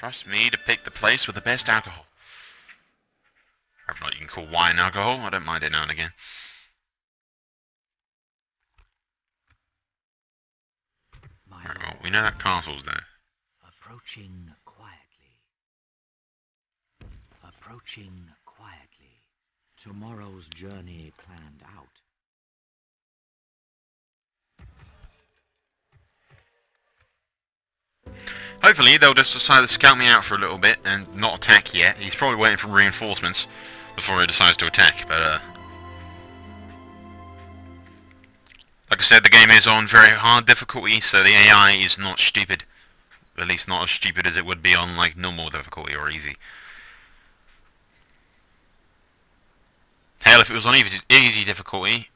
Trust me to pick the place with the best alcohol. If not, you can call wine alcohol. I don't mind it now and again. My Right, well, we know that castle's there. approaching quietly. Approaching quietly. Tomorrow's journey planned out. Hopefully they'll just decide to scout me out for a little bit and not attack yet. He's probably waiting for reinforcements before he decides to attack, but uh... Like I said, the game is on very hard difficulty, so the AI is not stupid. At least not as stupid as it would be on like normal difficulty or easy. Hell, if it was on easy, easy difficulty,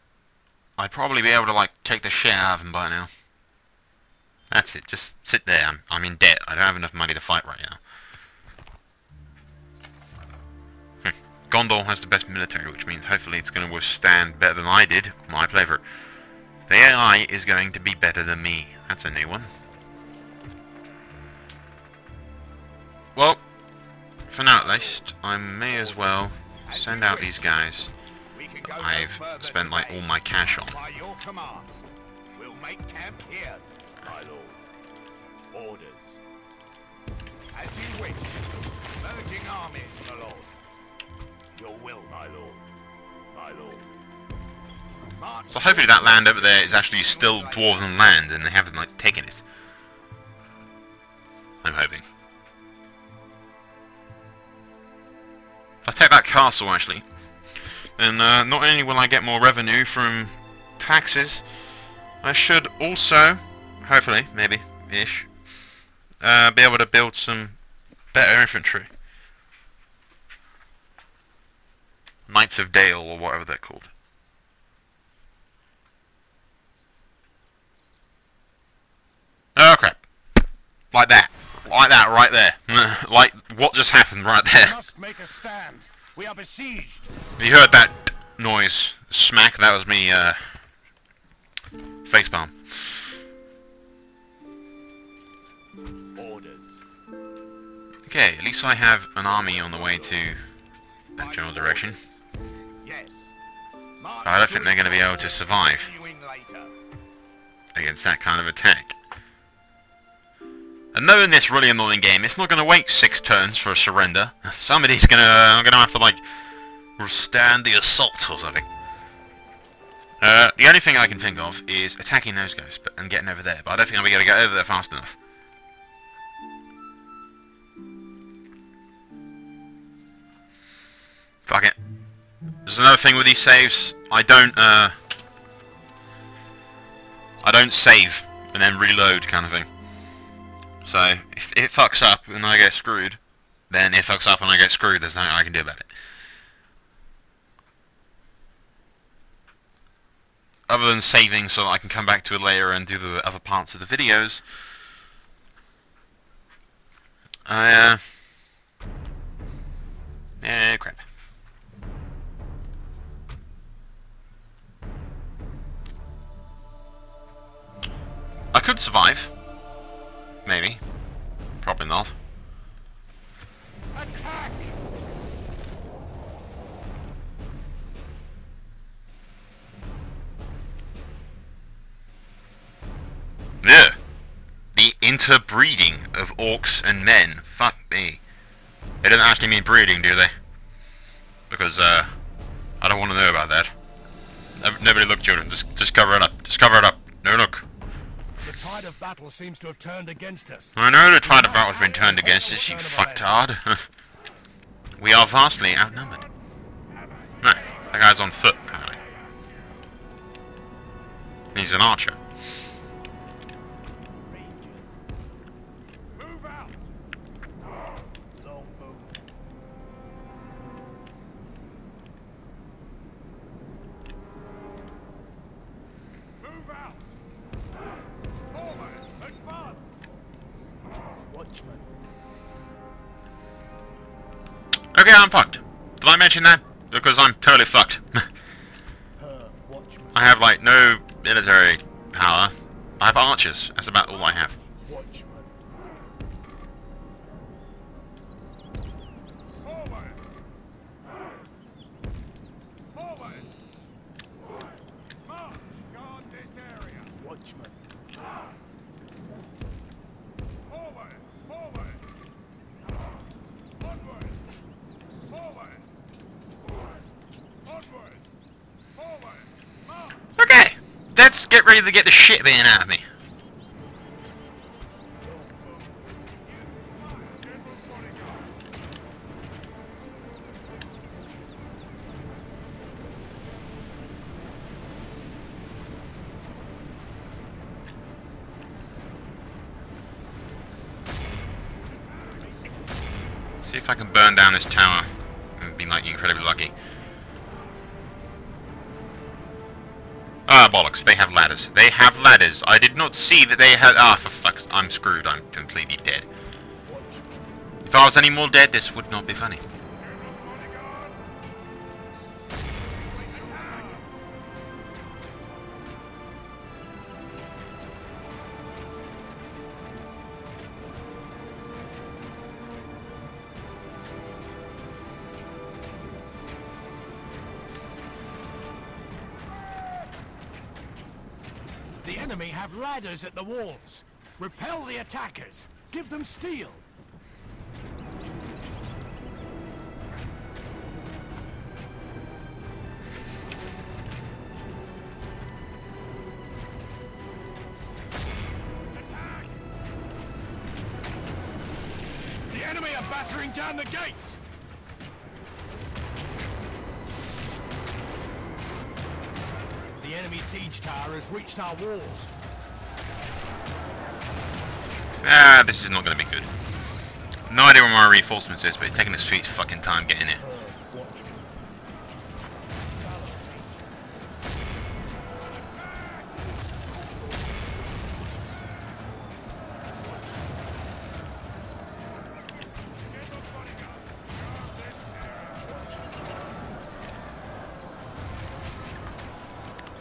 I'd probably be able to like take the shit out of him by now. That's it. Just sit there. I'm, I'm in debt. I don't have enough money to fight right now. Hmm. Gondor has the best military, which means hopefully it's going to withstand better than I did my playthrough. The AI is going to be better than me. That's a new one. Well, for now at least, I may as well send out these guys. I've spent like all my cash on. By your command, we'll make camp here, my lord. Orders. As you wish. Merging armies, my lord. Your will, my lord. My lord. March So hopefully that land over there is actually still dwarven land and they haven't like taken it. I'm hoping. If I take that castle actually, then uh, not only will I get more revenue from taxes, I should also, hopefully, maybe, ish, uh, be able to build some better infantry. Knights of Dale or whatever they're called. Oh crap. Like that. Like that right there. like what just happened right there. Must make a stand. We are besieged. You heard that? noise, smack, that was me, uh, facepalm. Orders. Okay, at least I have an army on the way to that general direction. Yes. I don't think they're going to be able to survive against that kind of attack. And knowing this really annoying game, it's not going to wait six turns for a surrender. Somebody's going to, I'm going to have to like, stand the assault or something. Uh, the only thing I can think of is attacking those guys but, and getting over there, but I don't think I'll be able to get over there fast enough. Fuck it. There's another thing with these saves. I don't, uh... I don't save and then reload kind of thing. So, if it fucks up and I get screwed, then it fucks up and I get screwed. There's nothing I can do about it. Other than saving so that I can come back to it later and do the other parts of the videos. I, uh... Eh, crap. I could survive. Maybe. Probably not. Attack! Yeah. The interbreeding of orcs and men. Fuck me. They don't actually mean breeding, do they? Because, uh, I don't want to know about that. Nobody look, children. Just, just cover it up. Just cover it up. No look. Tide of battle seems to have turned against us. I know the tide of battle's been turned against us, you fucktard. we are vastly outnumbered. No, that guy's on foot, apparently. He's an archer. Okay, I'm fucked. Did I mention that? Because I'm totally fucked. I have, like, no military power. I have archers. That's about all I have. Let's get ready to get the shit being out of me. See if I can burn down this tower and be like incredibly lucky. Ah, bollocks. They have ladders. They have ladders. I did not see that they had... Ah, for fuck's... I'm screwed. I'm completely dead. If I was any more dead, this would not be funny. Ladders at the walls. Repel the attackers. Give them steel. The enemy are battering down the gates! The enemy siege tower has reached our walls. Ah, this is not going to be good. No idea where my reinforcements is, but it's taking a sweet fucking time getting it.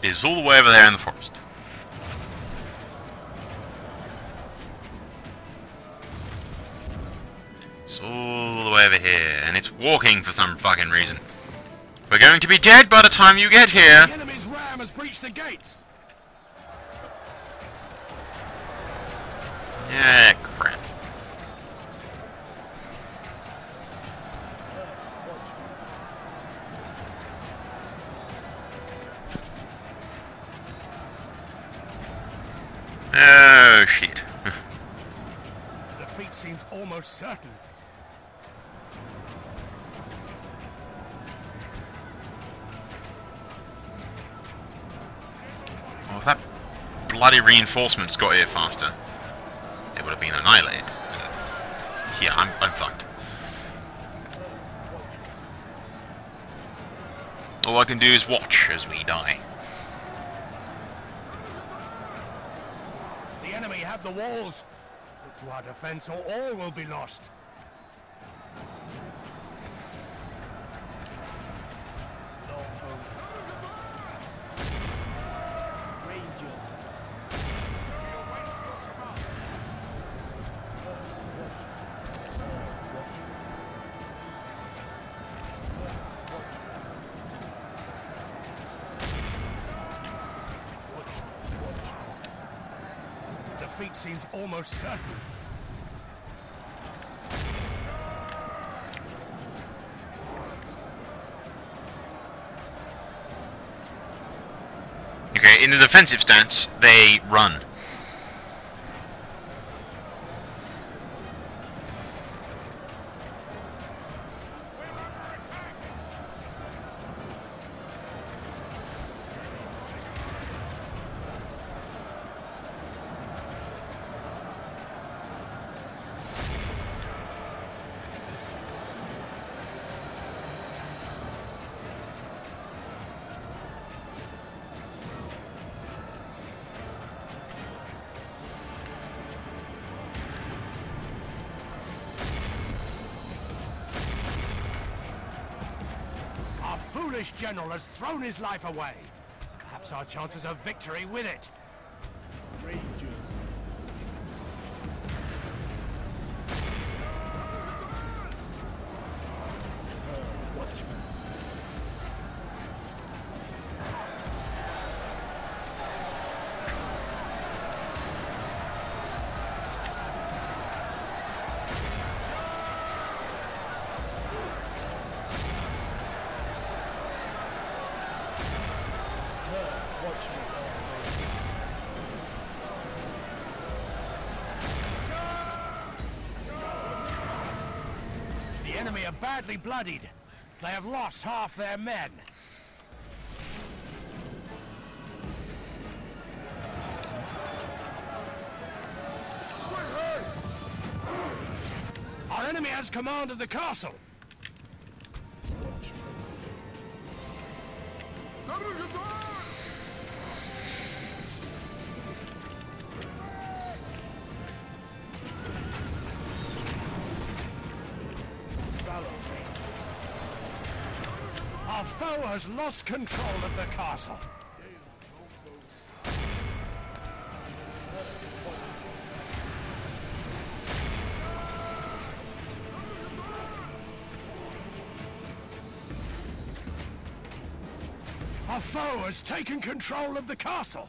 Is all the way over there in the forest. Fucking reason. We're going to be dead by the time you get here. The enemy's ram has breached the gates. That bloody reinforcements got here faster, it would have been annihilated. Yeah, I'm, I'm fucked. All I can do is watch as we die. The enemy have the walls. Look to our defense or all will be lost. Almost certain. Okay, in the defensive stance, they run. General has thrown his life away. Perhaps our chances of victory with it. Badly bloodied. They have lost half their men. Our enemy has command of the castle. Has lost control of the castle. Our foe has taken control of the castle.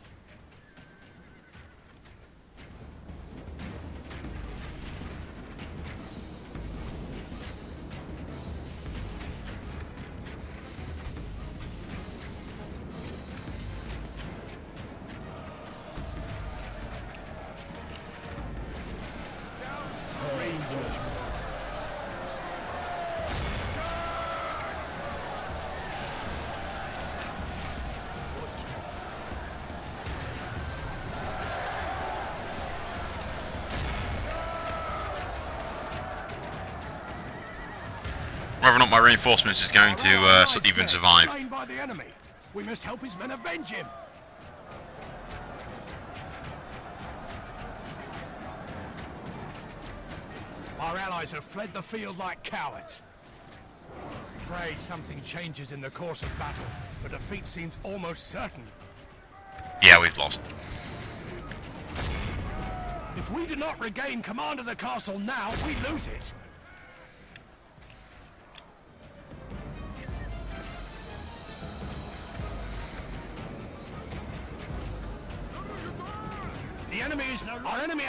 Reinforcements is going to uh, even survive. By the enemy. We must help his men avenge him. Our allies have fled the field like cowards. Pray something changes in the course of battle, for defeat seems almost certain. Yeah, we've lost. If we do not regain command of the castle now, we lose it.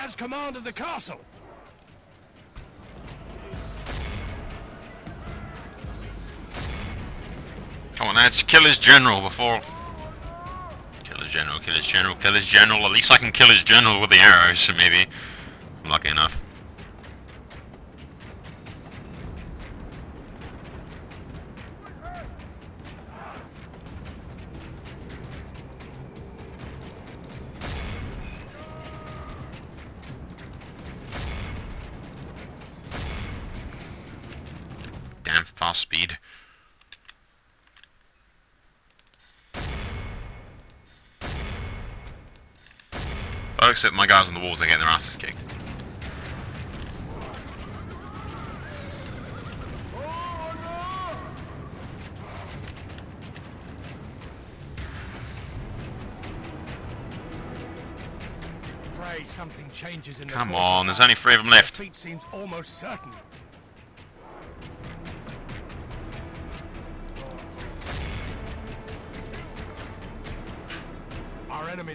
Has command of the castle. Come on, lads, kill his general before... Kill his general, kill his general, kill his general. At least I can kill his general with the arrows, so maybe. Except my guys on the walls are getting their asses kicked. Pray something changes in Come of on, there's only three of them left. Defeat seems almost certain.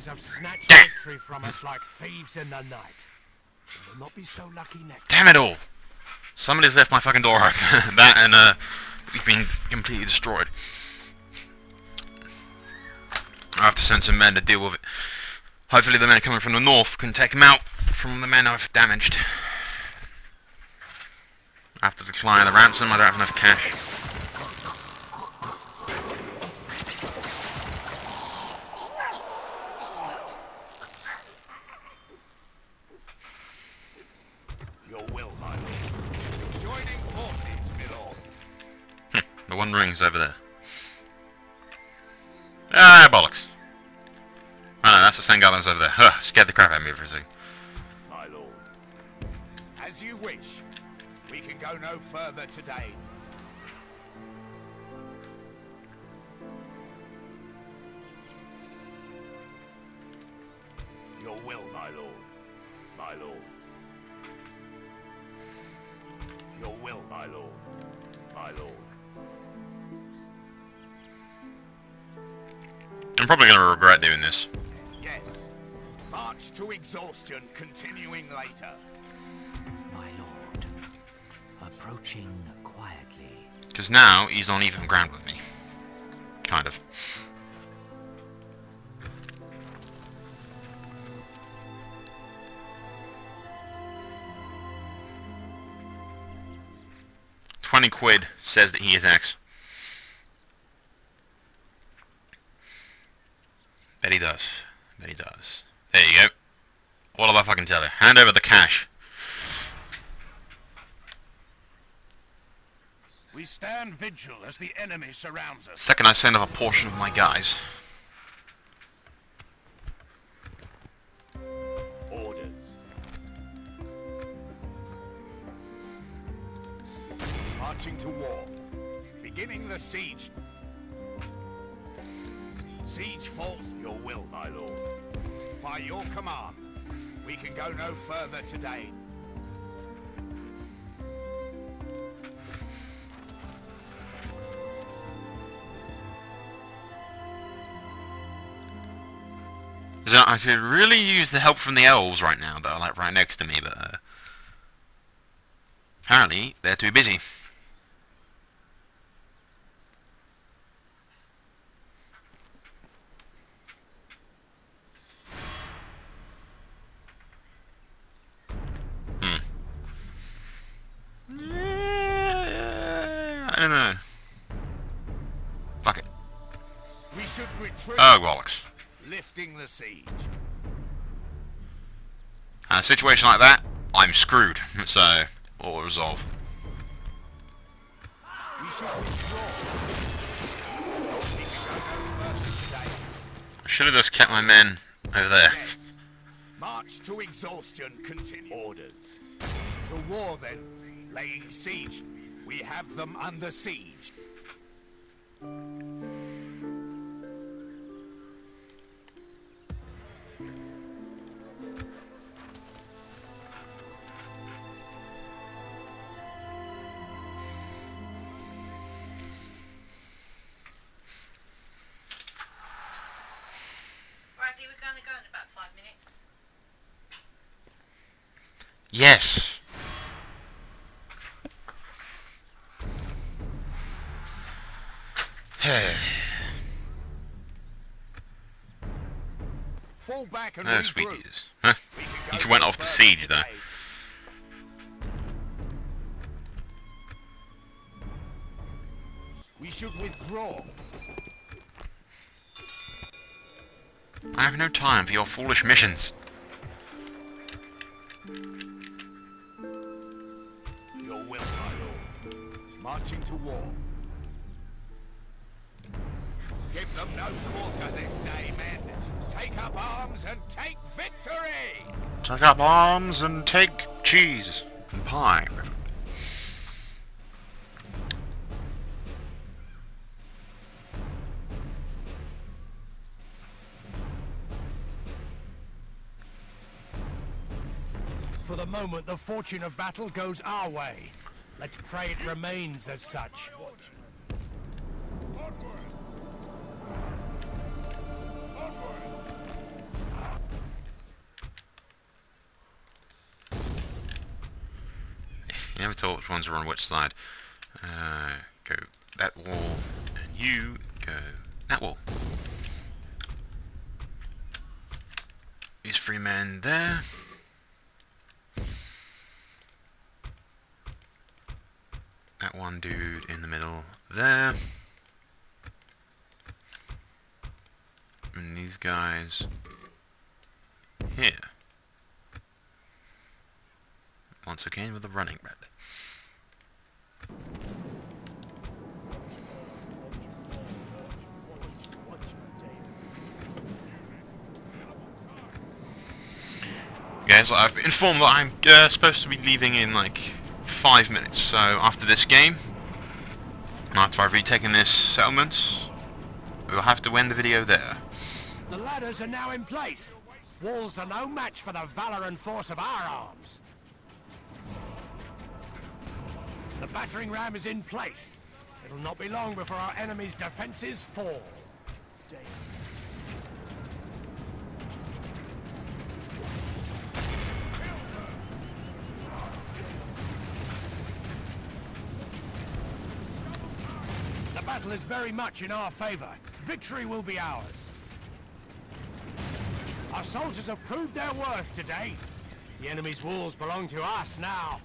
Have snatched Damn. victory from us like thieves in the night. We will not be so lucky next. Damn it all! Somebody's left my fucking door open. that and uh, we've been completely destroyed. I have to send some men to deal with it. Hopefully the men coming from the north can take them out from the men I've damaged. I have to decline the ransom, I don't have enough cash. Your will, my lord. Joining forces, my lord. Ring's over there. Ah, bollocks. Oh no, that's the same guy that was over there. Huh, scared the crap out of me for a second. My lord. As you wish. We can go no further today. Your will, my lord. My lord. Your will, my lord. My lord. I'm probably going to regret doing this. Yes. March to exhaustion, continuing later. My lord. Approaching quietly. Because now he's on even ground with me. Kind of. Twenty quid says that he is X. Bet he does. Bet he does. There you go. What did I fucking tell you? Hand over the cash. We stand vigil as the enemy surrounds us. Second I send off a portion of my guys. Orders. Marching to war. Beginning the siege. Siege force your will, my lord. By your command, we can go no further today. So I could really use the help from the elves right now, that are like right next to me, but uh, apparently they're too busy. Siege. In a situation like that, I'm screwed. So, all resolve. We should withdraw. We can go no further today. I should have just kept my men over there. Yes. March to exhaustion, continue. Orders. To war then. Laying siege. We have them under siege. Back and ah, no, regroup. sweeties. Huh? We You went off the siege, though. today. We should withdraw. I have no time for your foolish missions. Your will, my lord. Marching to war. Victory! Take up arms and take cheese and pie. For the moment, the fortune of battle goes our way. Let's pray it remains as such. Never told which ones are on which side. Uh, go that wall, and you go that wall. These three men there. That one dude in the middle there. And these guys here. Once again with a running red. Guys, I've been informed that I'm uh, supposed to be leaving in like five minutes. So after this game, after I've retaken this settlement, we'll have to end the video there. The ladders are now in place. Walls are no match for the valor and force of our arms. The battering ram is in place. It'll not be long before our enemy's defenses fall. Battle is very much in our favor. Victory will be ours. Our soldiers have proved their worth today. The enemy's walls belong to us now.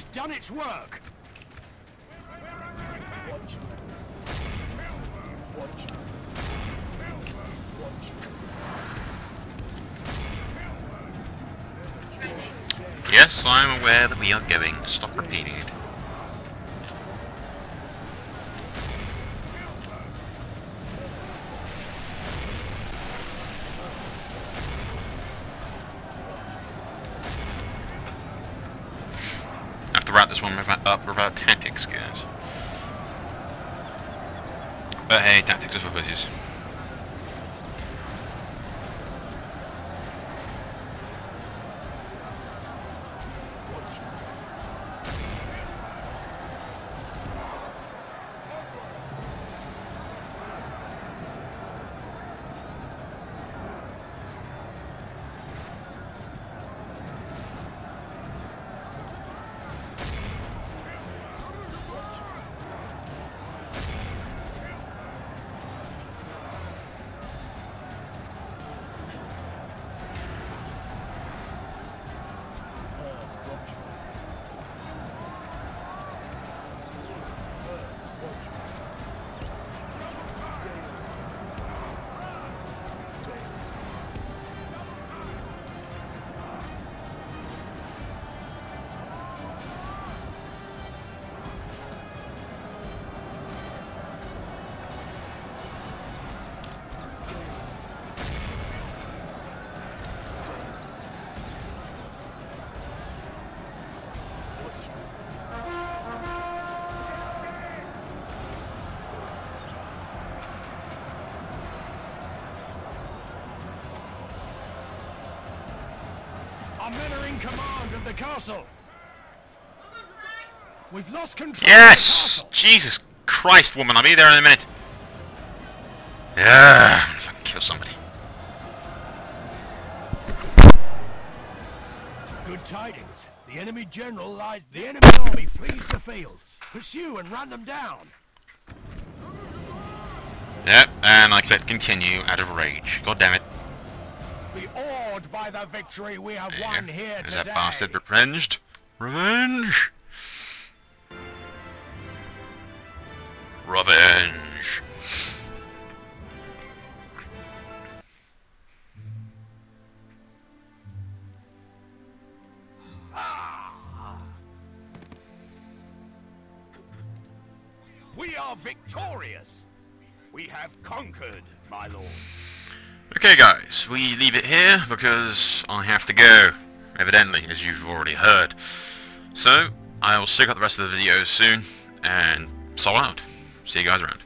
Has done its work. Yes, I'm aware that we are going. Stop repeating it. To wrap this one up uh, without tactics, guys. But hey, tactics are for pussies. Castle. We've lost control Yes! Jesus Christ, woman, I'll be there in a minute. Yeah, I'm gonna fucking kill somebody. Good tidings. The enemy general lies. The enemy army flees the field. Pursue and run them down. Yep, and I clicked continue out of rage. God damn it. Awed by the victory we have There won here Is today. that bastard revenged? Revenge! Revenge! We are victorious. We have conquered, my lord. Okay guys, we leave it here because I have to go, evidently, as you've already heard. So, I will stick up the rest of the videos soon, and so out. See you guys around.